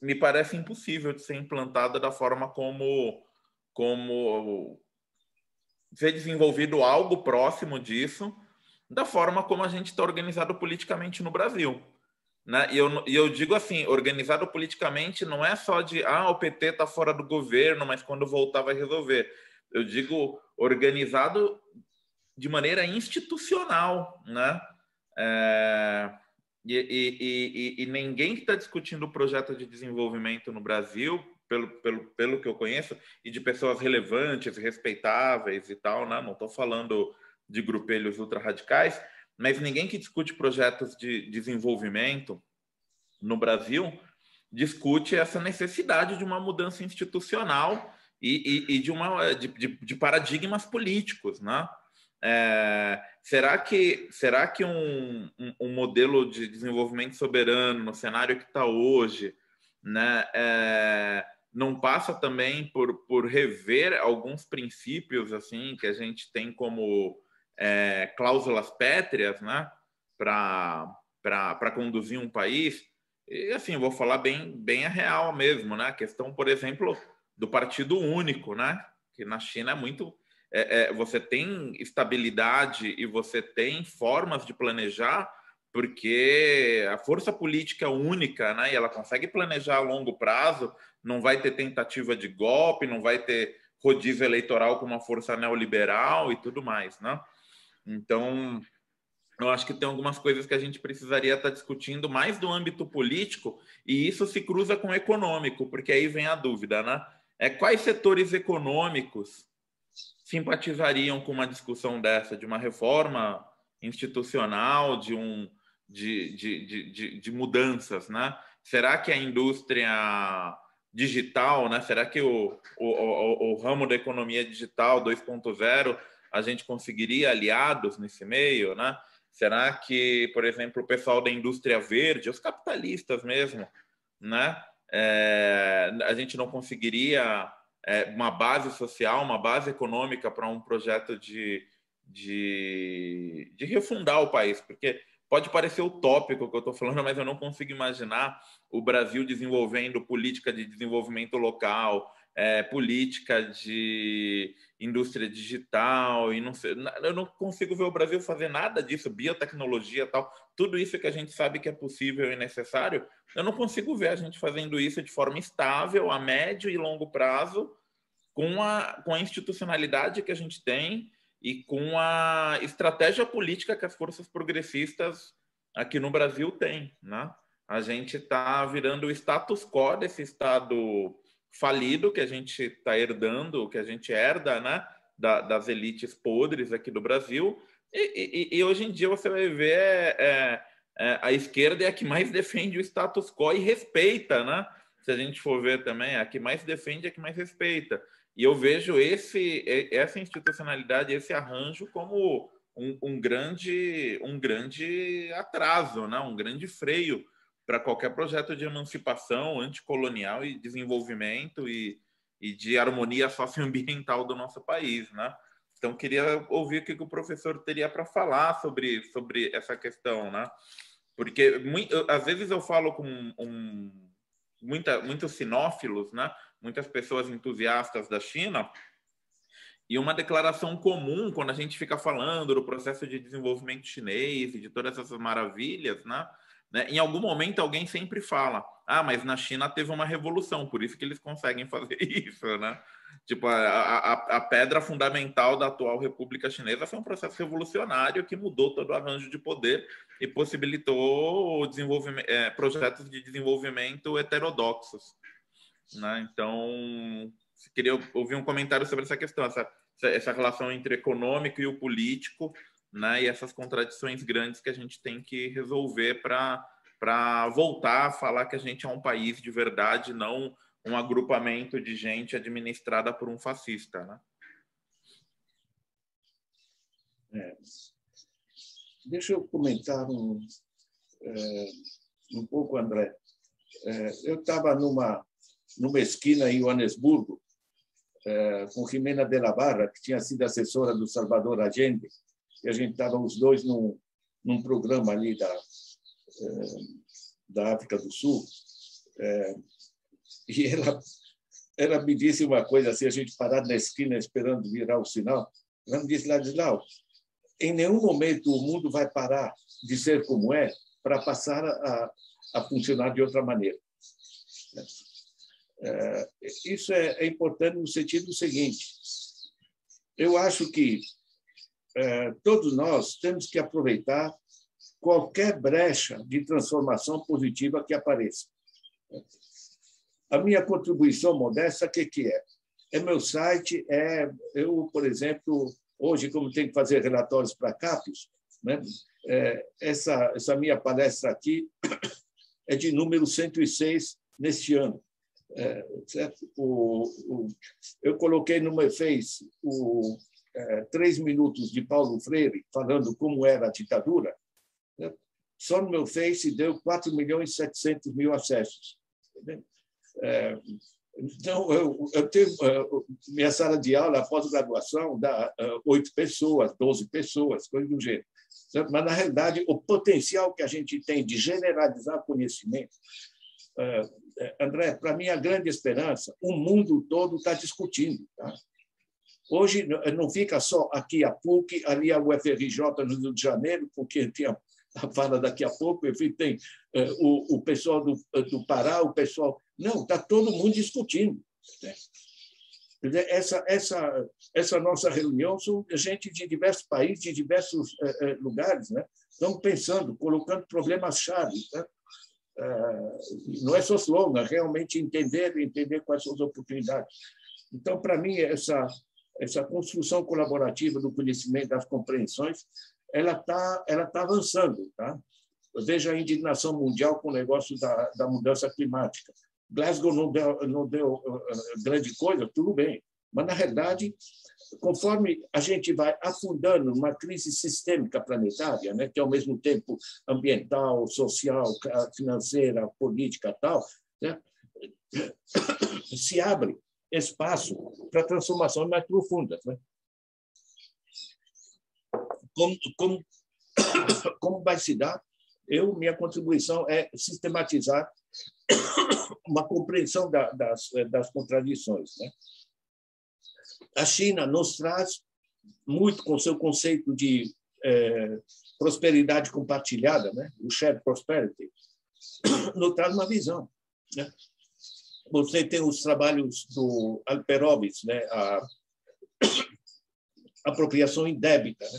me parece impossível de ser implantada da forma como, como ser desenvolvido algo próximo disso, da forma como a gente está organizado politicamente no Brasil. Né? E, eu, e eu digo assim, organizado politicamente não é só de ah, o PT está fora do governo, mas quando voltar vai resolver. Eu digo organizado de maneira institucional, né? É, e, e, e, e, ninguém que está discutindo o projeto de desenvolvimento no Brasil, pelo, pelo, pelo que eu conheço, e de pessoas relevantes, respeitáveis e tal, né? não estou falando de grupelhos ultra-radicais, mas ninguém que discute projetos de desenvolvimento no Brasil discute essa necessidade de uma mudança institucional e, e, e de, uma, de, de, de, paradigmas políticos. Né? É, será que, será que um, um, um, modelo de desenvolvimento soberano no cenário que está hoje né, é, não passa também por, por rever alguns princípios assim que a gente tem como é, cláusulas pétreas, né, para conduzir um país. E assim, vou falar bem, bem a real mesmo, né? A questão, por exemplo, do partido único, né? Que na China é muito. É, é, você tem estabilidade e você tem formas de planejar, porque a força política única, né? E ela consegue planejar a longo prazo, não vai ter tentativa de golpe, não vai ter rodízio eleitoral com uma força neoliberal e tudo mais, né? Então, eu acho que tem algumas coisas que a gente precisaria estar discutindo mais do âmbito político, e isso se cruza com o econômico, porque aí vem a dúvida, né? É quais setores econômicos simpatizariam com uma discussão dessa, de uma reforma institucional, de um de, de, de, de, mudanças, né? Será que a indústria digital, né? Será que o, o, o, o ramo da economia digital 2.0 a gente conseguiria aliados nesse meio, né? Será que, por exemplo, o pessoal da indústria verde, os capitalistas mesmo, né? É, a gente não conseguiria é, uma base social, uma base econômica para um projeto de, de, de refundar o país, porque pode parecer utópico o que eu estou falando, mas eu não consigo imaginar o Brasil desenvolvendo política de desenvolvimento local, é, política de indústria digital e não sei, eu não consigo ver o Brasil fazer nada disso, biotecnologia tal, tudo isso que a gente sabe que é possível e necessário, eu não consigo ver a gente fazendo isso de forma estável, a médio e longo prazo, com a, com a institucionalidade que a gente tem e com a estratégia política que as forças progressistas aqui no Brasil têm, né? A gente está virando o status quo desse Estado falido que a gente está herdando, que a gente herda, né, da, das elites podres aqui do Brasil. E, e, e, hoje em dia você vai ver é, é, a esquerda é a que mais defende o status quo e respeita, né? Se a gente for ver também, é a que mais defende é a que mais respeita. E eu vejo esse, essa institucionalidade, esse arranjo como um, um grande, um grande atraso, né? um grande freio para qualquer projeto de emancipação anticolonial e desenvolvimento e, e de harmonia socioambiental do nosso país, né? Então, queria ouvir o que o professor teria para falar sobre, sobre essa questão, né? Porque, muito, às vezes, eu falo com um, muita, muitos sinófilos, né? Muitas pessoas entusiastas da China, e uma declaração comum, quando a gente fica falando do processo de desenvolvimento chinês e de todas essas maravilhas, né? Né? Em algum momento alguém sempre fala, ah, mas na China teve uma revolução, por isso que eles conseguem fazer isso, né? Tipo, a, a, a pedra fundamental da atual República Chinesa foi um processo revolucionário que mudou todo o arranjo de poder e possibilitou desenvolvimento, é, projetos de desenvolvimento heterodoxos. Né? Então, queria ouvir um comentário sobre essa questão, essa, essa relação entre econômico e o político, né? E essas contradições grandes que a gente tem que resolver para para voltar a falar que a gente é um país de verdade, não um agrupamento de gente administrada por um fascista, né? É. Deixa eu comentar um, é, um pouco, André. É, eu estava numa numa esquina em Joanesburgo é, com Jimena de la Barra, que tinha sido assessora do Salvador Allende, e a gente estava os dois num, num programa ali da, eh, da África do Sul, é, e ela, ela me disse uma coisa assim, a gente parado na esquina esperando virar o sinal, ela me disse, Ladislau, em nenhum momento o mundo vai parar de ser como é para passar a, a funcionar de outra maneira. É, isso é, é, importante no sentido seguinte: eu acho que é, todos nós temos que aproveitar qualquer brecha de transformação positiva que apareça. A minha contribuição modesta, o que, que é? É meu site, é eu, por exemplo, hoje, como tenho que fazer relatórios para CAPES, né, é, essa, essa minha palestra aqui é de número 106 neste ano. É, o, o, eu coloquei no meu Face o, é, três minutos de Paulo Freire falando como era a ditadura. Né? Só no meu Face deu 4 milhões e 700 mil acessos. É, então, eu, eu tenho é, minha sala de aula, pós-graduação, dá é, oito pessoas, 12 pessoas, coisa do gênero. Mas, na realidade, o potencial que a gente tem de generalizar conhecimento é, André, para mim, a grande esperança, o mundo todo está discutindo. Tá? Hoje não fica só aqui a PUC, ali a UFRJ no Rio de Janeiro, porque tem a, fala daqui a pouco, enfim, tem é, o, o pessoal do, do Pará, o pessoal. Não, está todo mundo discutindo. Né? Essa, essa, essa nossa reunião são gente de diversos países, de diversos lugares, né? estão pensando, colocando problemas-chave. Né? É, não é só slogan, realmente entender, entender quais são as oportunidades. Então, para mim, essa essa construção colaborativa do conhecimento das compreensões, ela está ela tá avançando, tá? Veja a indignação mundial com o negócio da, da mudança climática. Glasgow não deu, não deu uh, grande coisa, tudo bem, mas na realidade conforme a gente vai afundando numa crise sistêmica planetária, né, que é ao mesmo tempo ambiental, social, financeira, política tal, né, se abre espaço para transformações mais profundas. Né? Como, como, como vai se dar? Eu, minha contribuição é sistematizar uma compreensão da, das, das contradições. Né? A China nos traz muito com seu conceito de é, prosperidade compartilhada, né? o shared prosperity, nos traz uma visão. Né? Você tem os trabalhos do Alperovitz, né? a apropriação indébita, né?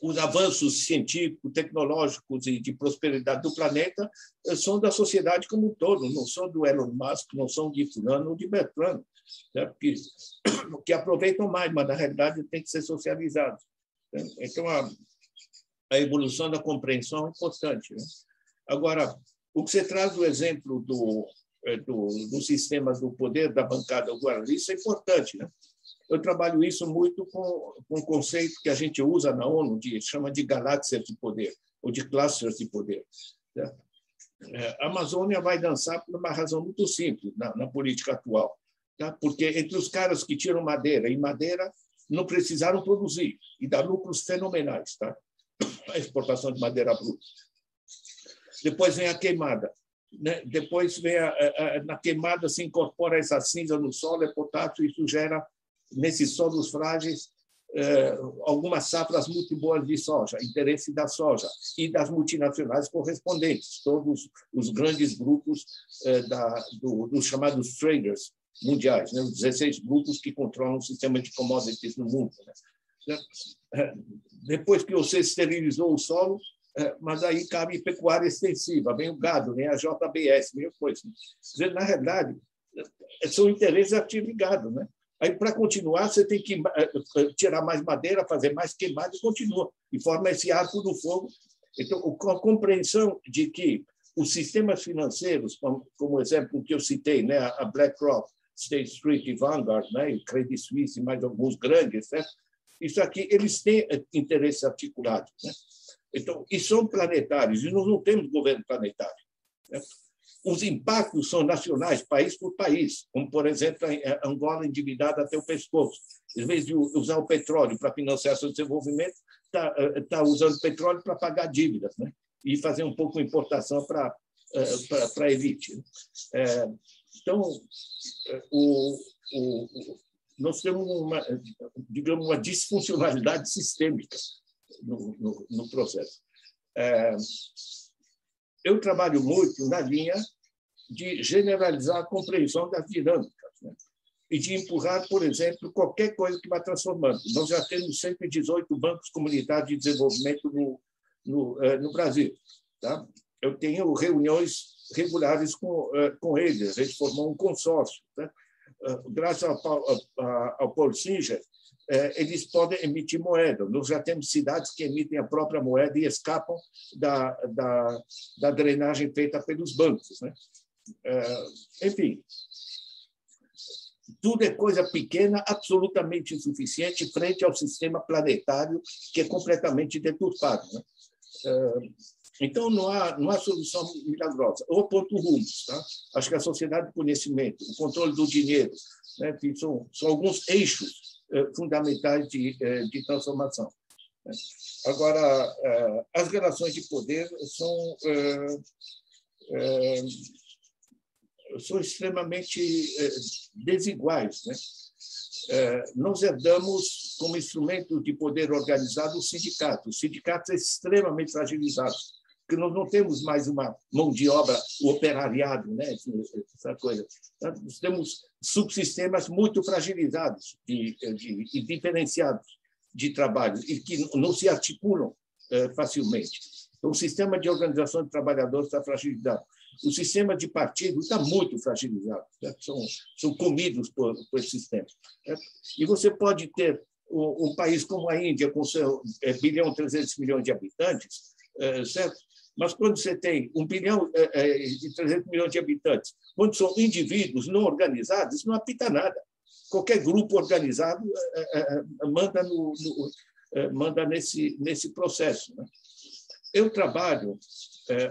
os avanços científicos, tecnológicos e de prosperidade do planeta são da sociedade como um todo, não são do Elon Musk, não são de fulano ou de Bertrand né? que, que aproveitam mais, mas na realidade tem que ser socializados. Né? Então, a, a evolução da compreensão é importante. Né? Agora, o que você traz do exemplo do, é, do, do sistema do poder da bancada Guarani, isso é importante. Né? Eu trabalho isso muito com, com um conceito que a gente usa na ONU, de, chama de galáxias de poder, ou de clusters de poder. Né? É, a Amazônia vai dançar por uma razão muito simples na, na política atual tá? porque entre os caras que tiram madeira e madeira não precisaram produzir e dá lucros fenomenais, tá? A exportação de madeira bruta. Depois vem a queimada, né? Depois vem a, a, a, na queimada se incorpora essa cinza no solo, é potássio, isso gera nesses solos frágeis eh, algumas safras muito boas de soja, interesse da soja e das multinacionais correspondentes, todos os grandes grupos eh, da, do, dos chamados traders, mundiais, né? os 16 grupos que controlam o sistema de commodities no mundo. Né? É, depois que você esterilizou o solo, é, mas aí cabe pecuária extensiva, vem o gado, vem a JBS, mesma coisa. Dizer, na realidade, é, são interesses artivigados. Né? Aí, para continuar, você tem que tirar mais madeira, fazer mais queimada e continua, e forma esse arco do fogo. Então, a compreensão de que os sistemas financeiros, como, como exemplo que eu citei, né, a BlackRock, State Street e Vanguard, né, e Credit Suisse e mais alguns grandes, né, isso aqui, eles têm eh, interesses articulados. Né? Então, e são planetários, e nós não temos governo planetário. Né? Os impactos são nacionais, país por país, como, por exemplo, a Angola endividada até o pescoço. Em vez de usar o petróleo para financiar seu desenvolvimento, está tá usando petróleo para pagar dívidas né? e fazer um pouco de importação para para a elite. Então, o, o, nós temos uma, digamos, uma disfuncionalidade sistêmica no, no, no processo. É, eu trabalho muito na linha de generalizar a compreensão das dinâmicas né? e de empurrar, por exemplo, qualquer coisa que vá transformando. Nós já temos 118 bancos comunitários de desenvolvimento no, no, é, no Brasil. Tá? Eu tenho reuniões regulares com, é, com eles, eles formam um consórcio. Tá? Graças ao, ao, Paul Singer, é, eles podem emitir moeda. Nós já temos cidades que emitem a própria moeda e escapam da, da, da drenagem feita pelos bancos. Né? Enfim, tudo é coisa pequena, absolutamente insuficiente frente ao sistema planetário que é completamente deturpado. Né? Então, não há, não há solução milagrosa. Ou ponto rumos. Tá? Acho que a sociedade do conhecimento, o controle do dinheiro, né? são, são alguns eixos eh, fundamentais de, eh, de transformação. Né? Agora, eh, as relações de poder são, são extremamente desiguais. Né? Nós herdamos como instrumento de poder organizado o sindicato. O sindicato é extremamente fragilizado porque nós não temos mais uma mão de obra, o operariado, né? essa coisa. Nós temos subsistemas muito fragilizados e, diferenciados de trabalho e que não se articulam eh, facilmente. Então, o sistema de organização de trabalhadores está fragilizado. O sistema de partido está muito fragilizado. Né? São, são comidos por, por esse sistema. Né? E você pode ter um, um, país como a Índia, com seu é, bilhão 300 milhões de habitantes, é, certo? Mas quando você tem um bilhão é, e 300 milhões de habitantes, quando são indivíduos não organizados, isso não apita nada. Qualquer grupo organizado é, é, manda, no, no, manda nesse, nesse processo. Né? Eu trabalho,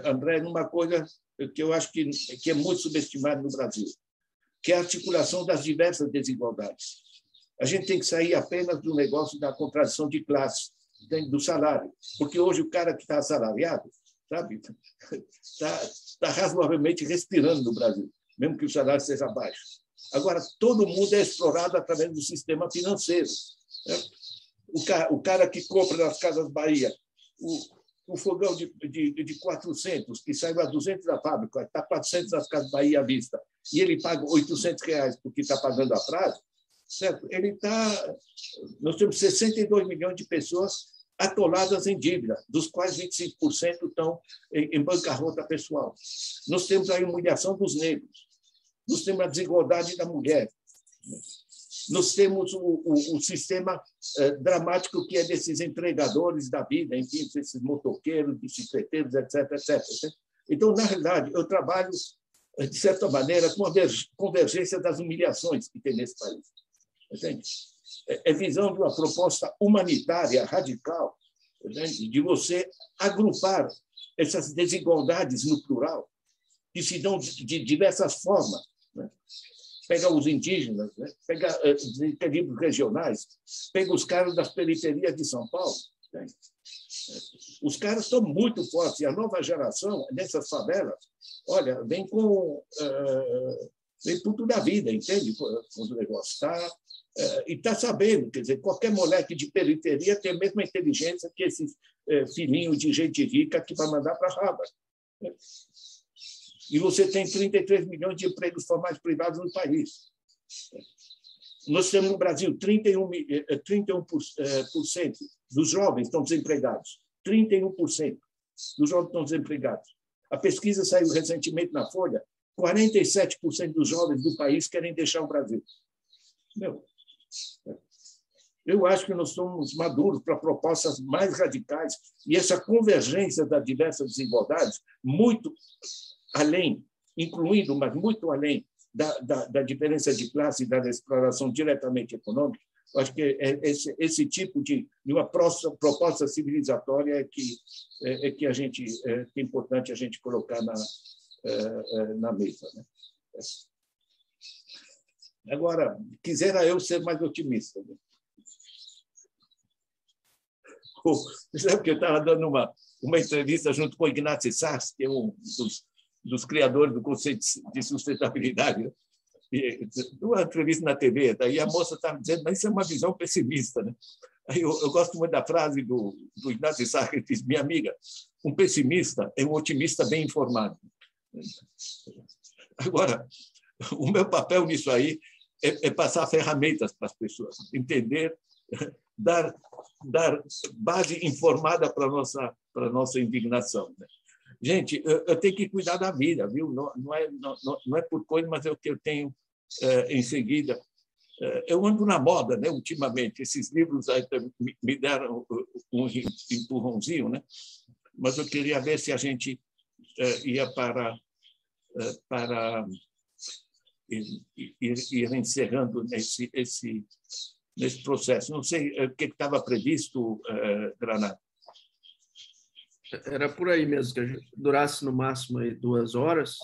André, numa coisa que eu acho que, que é muito subestimada no Brasil, que é a articulação das diversas desigualdades. A gente tem que sair apenas do negócio da contradição de classe, do salário, porque hoje o cara que está assalariado sabe? Está tá razoavelmente respirando no Brasil, mesmo que o salário seja baixo. Agora, todo mundo é explorado através do sistema financeiro. Né? O, cara, o cara que compra nas Casas Bahia o, o fogão de, de, de 400, que saiu a 200 da fábrica, está 400 nas Casas Bahia à vista, e ele paga 800 reais porque está pagando a prazo, certo? Ele está... Nós temos 62 milhões de pessoas atoladas em dívida, dos quais 25% estão em bancarrota pessoal. Nós temos a humilhação dos negros, nós temos a desigualdade da mulher, nós temos o, o, o sistema eh, dramático que é desses entregadores da vida, enfim, esses motoqueiros, bicicleteiros, etc, etc. Então, na realidade, eu trabalho, de certa maneira, com a convergência das humilhações que tem nesse país. Entende? é visão de uma proposta humanitária radical, né, de você agrupar essas desigualdades no plural, que se dão de diversas formas. Né? Pega os indígenas, né? pega eh, desequilíbrios regionais, pega os caras das periferias de São Paulo. Né? Os caras estão muito fortes, e a nova geração, nessas favelas, olha, vem com. Uh, vem tudo da vida, entende? Quando o negócio está e está sabendo, quer dizer, qualquer moleque de periferia tem a mesma inteligência que esse é, filhinho de gente rica que vai mandar para Harvard. E você tem 33 milhões de empregos formais privados no país. Nós temos no Brasil 31, 31 dos jovens estão desempregados. 31% dos jovens estão desempregados. A pesquisa saiu recentemente na Folha, 47% dos jovens do país querem deixar o Brasil. Meu, eu acho que nós somos maduros para propostas mais radicais e essa convergência das diversas desigualdades, muito além, incluindo, mas muito além da, da, da diferença de classe e da exploração diretamente econômica, acho que é esse, esse tipo de, de uma proposta civilizatória é que, é, é que a gente é, é importante a gente colocar na, é, é na mesa. Né? Agora, quisera eu ser mais otimista. Né? eu estava dando uma, uma entrevista junto com o Ignacio Sachs, que é um dos, dos criadores do conceito de sustentabilidade. Né? E, uma entrevista na TV, daí a moça estava dizendo, mas isso é uma visão pessimista. Né? Aí eu, eu gosto muito da frase do, do Ignacio Sachs, que diz, minha amiga, um pessimista é um otimista bem informado. Agora, o meu papel nisso aí é, é passar ferramentas para as pessoas, entender, dar, dar base informada para a nossa, para nossa indignação. Né? Gente, eu, eu, tenho que cuidar da vida, viu? Não, não, é, não, não é por coisa, mas é o que eu tenho é, em seguida. É, eu ando na moda, né, ultimamente. Esses livros me deram um empurrãozinho, né? mas eu queria ver se a gente é, ia para, para ir, ir, encerrando nesse, esse, nesse processo. Não sei é, o que estava previsto, Granada. Era por aí mesmo, que a gente durasse no máximo duas horas.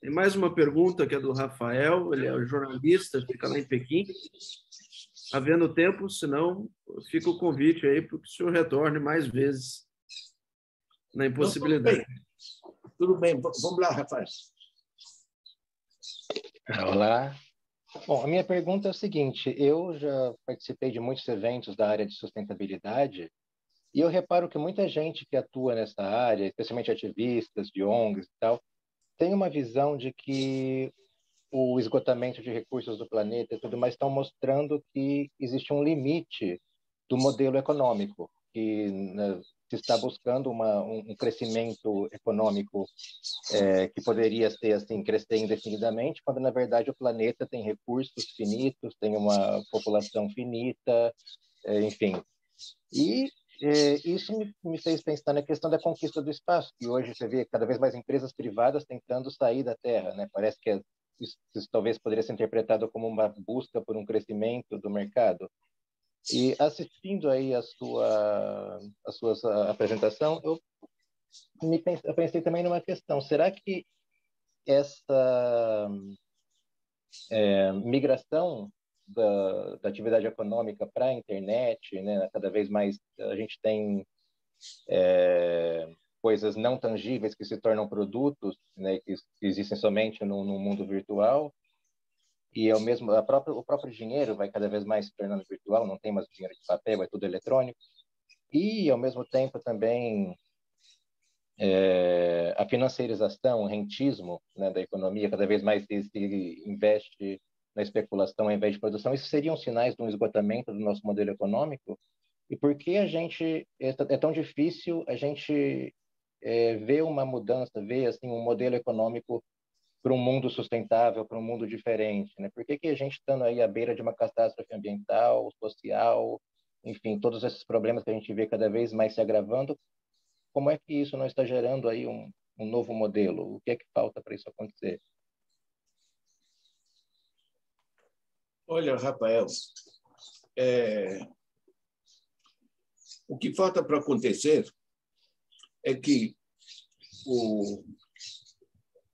Tem mais uma pergunta que é do Rafael, ele é jornalista, fica lá em Pequim. Havendo tempo, senão fica o convite aí para que o senhor retorne mais vezes na impossibilidade. Não, tudo, bem. tudo bem, vamos lá, Rafael. Olá. Bom, a minha pergunta é o seguinte: eu já participei de muitos eventos da área de sustentabilidade e eu reparo que muita gente que atua nessa área, especialmente ativistas de ONGs e tal, tem uma visão de que o esgotamento de recursos do planeta e tudo mais estão mostrando que existe um limite do modelo econômico, que né, se está buscando uma, um, crescimento econômico é, que poderia ser assim crescer indefinidamente, quando na verdade o planeta tem recursos finitos, tem uma população finita, é, enfim. E é, isso me, me, fez pensar na questão da conquista do espaço, que hoje você vê cada vez mais empresas privadas tentando sair da Terra, né? Parece que isso, isso talvez poderia ser interpretado como uma busca por um crescimento do mercado. E assistindo aí a sua a sua apresentação, eu me pensei, eu pensei também numa questão: será que essa é, migração da, da atividade econômica para a internet, né? Cada vez mais a gente tem é, coisas não tangíveis que se tornam produtos, né? Que, que existem somente no, no, mundo virtual. E é o mesmo, própria, o próprio dinheiro vai cada vez mais se tornando virtual, não tem mais dinheiro de papel, é tudo eletrônico. E, ao mesmo tempo, também é, a financiarização, o rentismo né, da economia, cada vez mais se, investe na especulação ao invés de produção, isso seriam sinais de um esgotamento do nosso modelo econômico? E por que a gente é, é tão difícil a gente é, ver uma mudança, ver assim um modelo econômico para um mundo sustentável, para um mundo diferente, né? Por que, que a gente estando aí à beira de uma catástrofe ambiental, social, enfim, todos esses problemas que a gente vê cada vez mais se agravando, como é que isso não está gerando aí um, um novo modelo? O que é que falta para isso acontecer? Olha, Rafael, é... o que falta para acontecer é que o...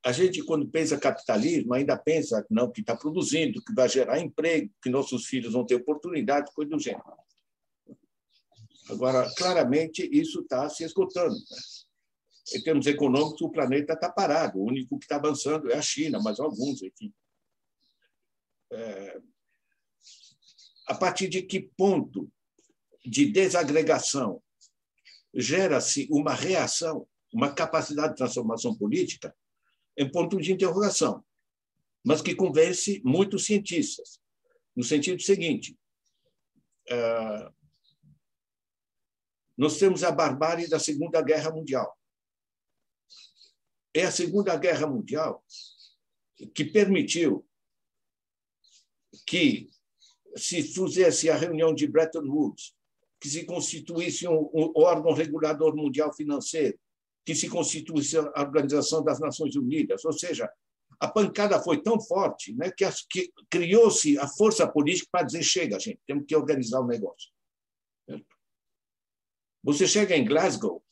a gente, quando pensa capitalismo, ainda pensa não, que está produzindo, que vai gerar emprego, que nossos filhos vão ter oportunidade, coisa do gênero. Agora, claramente, isso está se esgotando. Né? Em termos econômicos, o planeta está parado. O único que está avançando é a China, mas alguns, enfim. É, a partir de que ponto de desagregação gera-se uma reação, uma capacidade de transformação política, em ponto de interrogação, mas que convence muitos cientistas, no sentido seguinte: uh, nós temos a barbárie da Segunda Guerra Mundial. É a Segunda Guerra Mundial que permitiu que se fizesse a reunião de Bretton Woods, que se constituísse um, um órgão regulador mundial financeiro, que se constituísse a Organização das Nações Unidas, ou seja, a pancada foi tão forte né, que, que criou-se a força política para dizer: chega, gente, temos que organizar o negócio. Você chega em Glasgow,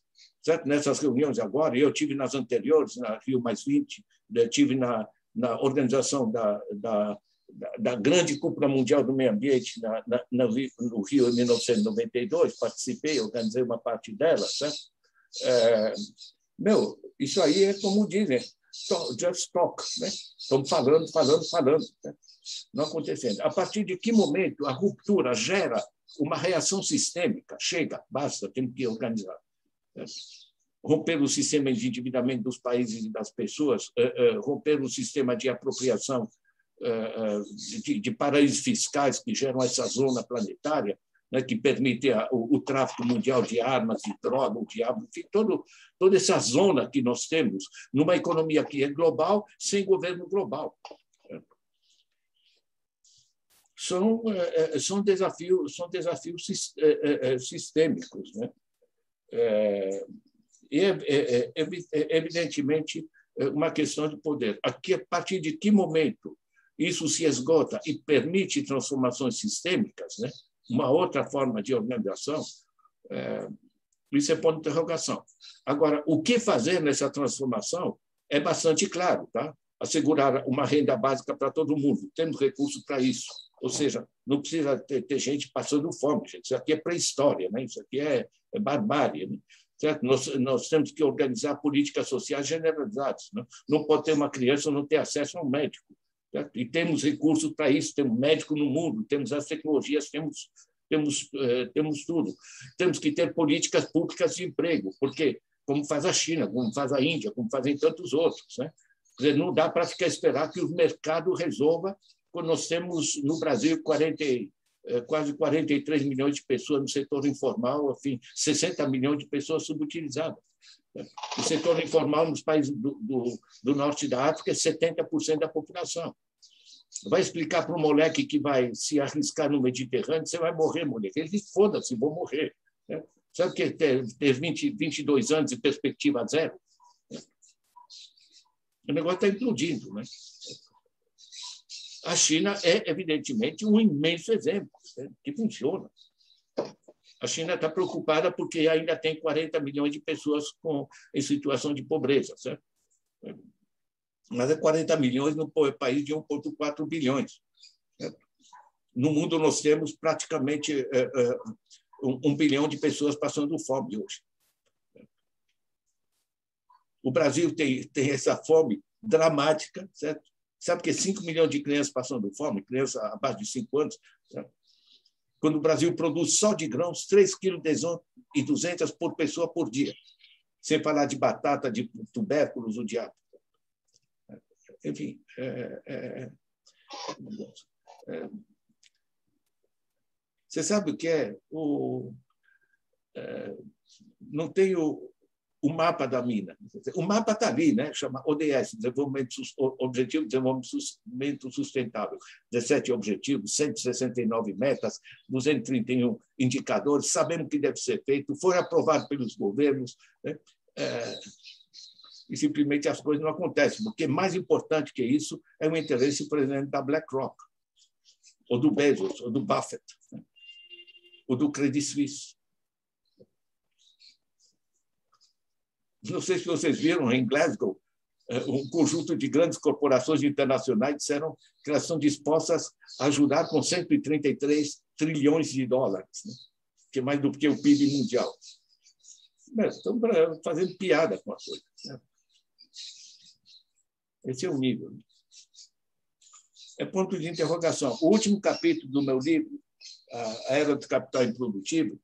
certo? nessas reuniões agora, eu tive nas anteriores, na Rio Mais 20, tive na, na organização da da, da, grande cúpula mundial do meio ambiente na, na, no Rio em 1992, participei, organizei uma parte dela, certo? É, meu, isso aí é como dizem, just talk, né? Estamos falando, falando, falando, né? não acontecendo. A partir de que momento a ruptura gera uma reação sistêmica? Chega, basta, temos que organizar. Né? Romper o sistema de endividamento dos países e das pessoas, eh, eh, romper o sistema de apropriação eh, de, de paraísos fiscais que geram essa zona planetária, né, que permite a, o, o, tráfico mundial de armas, de droga, o diabo, enfim, todo, toda essa zona que nós temos numa economia que é global, sem governo global. São, é, é, são desafios, são desafios é, sistêmicos. Né? E, é, evidentemente, uma questão de poder. Aqui, a partir de que momento isso se esgota e permite transformações sistêmicas, né? Uma outra forma de organização, é, isso é ponto de interrogação. Agora, o que fazer nessa transformação é bastante claro, tá? Assegurar uma renda básica para todo mundo. Temos recursos para isso. Ou seja, não precisa ter, ter gente passando fome. Gente. Isso aqui é pré-história, né? isso aqui é, é barbárie. Né? Certo? Nós, nós temos que organizar políticas sociais generalizadas. Né? Não pode ter uma criança não ter acesso ao médico. Certo? E temos recursos para isso, temos médico no mundo, temos as tecnologias, temos, temos, eh, temos tudo. Temos que ter políticas públicas de emprego, porque como faz a China, como faz a Índia, como fazem tantos outros. Né? Dizer, não dá para ficar esperar que o mercado resolva quando nós temos no Brasil 40, eh, quase 43 milhões de pessoas no setor informal, enfim, 60 milhões de pessoas subutilizadas. O setor informal nos países do, do, do norte da África é 70% da população. Vai explicar para um moleque que vai se arriscar no Mediterrâneo, você vai morrer, moleque. Ele diz, foda-se, vou morrer. Né? Sabe que ter, ter 20, 22 anos de perspectiva zero? O negócio está implodindo. Né? A China é, evidentemente, um imenso exemplo né? que funciona. A China está preocupada porque ainda tem 40 milhões de pessoas com, em situação de pobreza, certo? Mas é 40 milhões no país de 1,4 bilhões. Certo? No mundo, nós temos praticamente é, um, um bilhão de pessoas passando fome hoje. O Brasil tem, tem essa fome dramática, certo? Sabe que 5 milhões de crianças passando fome, crianças abaixo de 5 anos, certo? quando o Brasil produz só de grãos 3,2 kg por pessoa por dia, sem falar de batata, de tubérculos, o diabo. Enfim, é, é, é, você sabe o que é? O, é, não tenho o mapa da mina. O mapa está ali, né? chama ODS, Desenvolvimento, Objetivo de Desenvolvimento Sustentável. 17 objetivos, 169 metas, 231 indicadores, sabemos que deve ser feito, foi aprovado pelos governos, né? é, e simplesmente as coisas não acontecem, porque mais importante que isso é o interesse, por exemplo, da BlackRock, ou do Bezos, ou do Buffett, ou do Credit Suisse. Não sei se vocês viram em Glasgow, eh, um conjunto de grandes corporações internacionais disseram que elas são dispostas a ajudar com 133 trilhões de dólares, né? que é mais do que o PIB mundial. estão fazendo piada com a coisa. Né? Esse é o nível. É ponto de interrogação. O último capítulo do meu livro, A Era do Capital Improdutivo,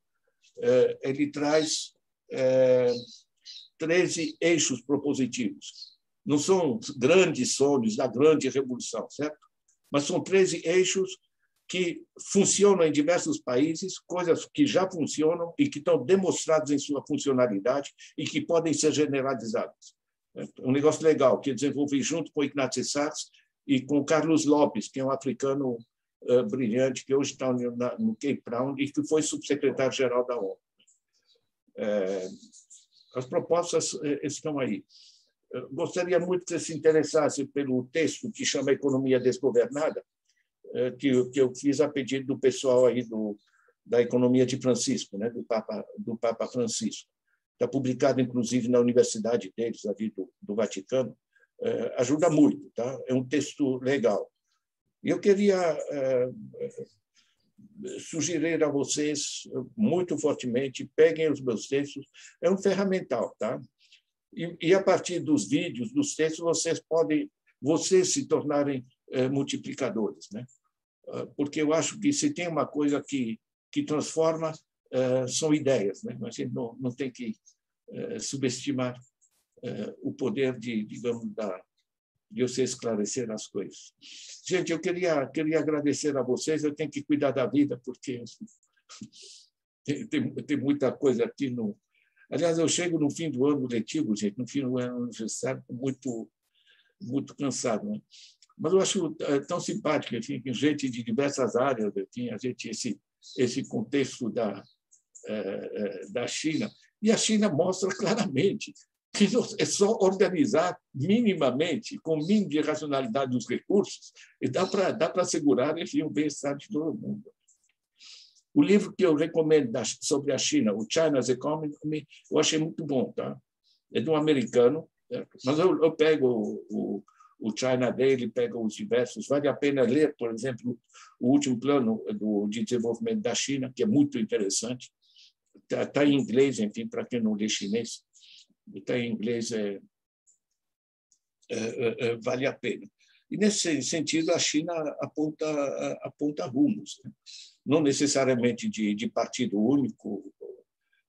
eh, ele traz eh, 13 eixos propositivos. Não são grandes sonhos da grande revolução, certo? Mas são 13 eixos que funcionam em diversos países, coisas que já funcionam e que estão demonstradas em sua funcionalidade e que podem ser generalizadas. É um negócio legal que eu desenvolvi junto com o Ignacio Sachs e com o Carlos Lopes, que é um africano uh, brilhante, que hoje está no, no Cape Town e que foi subsecretário-geral da ONU. É, as propostas eh, estão aí. Gostaria muito que você se interessasse pelo texto que chama Economia Desgovernada, eh, que, que eu fiz a pedido do pessoal aí do, da Economia de Francisco, né, do, Papa, do Papa Francisco. Está publicado, inclusive, na universidade deles, ali do, do Vaticano. É, ajuda muito, tá? é um texto legal. Eu queria é, sugerir a vocês muito fortemente, peguem os meus textos, é um ferramental, tá? E, e a partir dos vídeos, dos textos, vocês podem, vocês se tornarem é, multiplicadores, né? Porque eu acho que se tem uma coisa que, que transforma, é, são ideias, né? A gente não, não tem que é, subestimar o poder de, digamos, da, de você esclarecer as coisas. Gente, eu queria, queria agradecer a vocês. Eu tenho que cuidar da vida, porque tem, tem, tem muita coisa aqui no. Aliás, eu chego no fim do ano letivo, gente, no fim do ano universitário, muito, muito cansado. Né? Mas eu acho tão simpático, enfim, gente de diversas áreas, enfim, a gente, esse, esse contexto da, da China. E a China mostra claramente que é só organizar minimamente, com o mínimo de racionalidade dos recursos, e dá para dá assegurar enfim, o bem-estar de todo mundo. O livro que eu recomendo sobre a China, o China's Economy, eu achei muito bom. Tá? É de um americano, mas eu, eu pego o, o China Daily, pego os diversos. Vale a pena ler, por exemplo, o último plano do, de desenvolvimento da China, que é muito interessante. Está tá em inglês, enfim, para quem não lê chinês está em inglês, é, é, é, é, vale a pena. E, nesse sentido, a China aponta, aponta rumos, né? não necessariamente de, de partido único,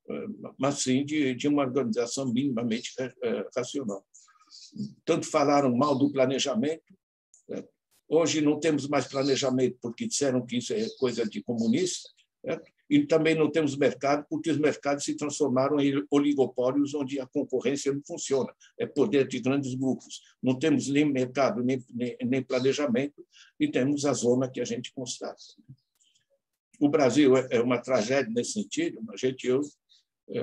é, mas sim de, de uma organização minimamente é, racional. Tanto falaram mal do planejamento, né? hoje não temos mais planejamento porque disseram que isso é coisa de comunista, e também não temos mercado, porque os mercados se transformaram em oligopólios onde a concorrência não funciona, é poder de grandes grupos. Não temos nem mercado, nem, nem, nem planejamento, e temos a zona que a gente constata. O Brasil é, é uma tragédia nesse sentido. A gente, eu, é,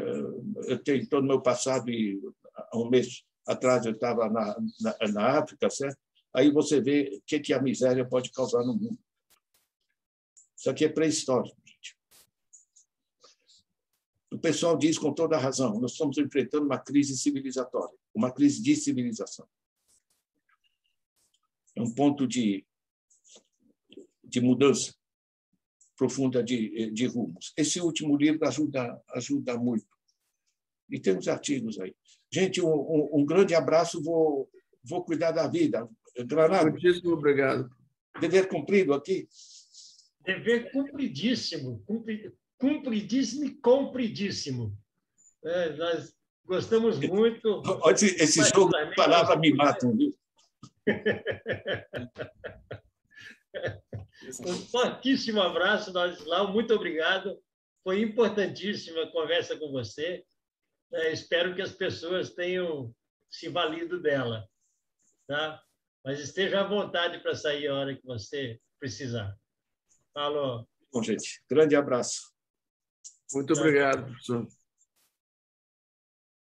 eu tenho todo o meu passado, e há um mês atrás eu estava na, na, na África, certo? Aí você vê o que, que a miséria pode causar no mundo. Isso aqui é pré-histórico. O pessoal diz com toda a razão: nós estamos enfrentando uma crise civilizatória, uma crise de civilização. É um ponto de, de mudança profunda de, de rumos. Esse último livro ajuda, ajuda muito. E temos artigos aí. Gente, um, um, um grande abraço. Vou, vou cuidar da vida. Granado. Muitíssimo obrigado. Dever cumprido aqui? Dever cumpridíssimo. Cumpridíssimo cumpridíssimo e compridíssimo. É, nós gostamos muito. Esse, esse jogo de palavras me matam, viu? um fortíssimo abraço, Ladislau. Muito obrigado. Foi importantíssima a conversa com você. É, espero que as pessoas tenham se valido dela. Tá? Mas esteja à vontade para sair a hora que você precisar. Falou. Bom, gente. Grande abraço. Muito obrigado, professor.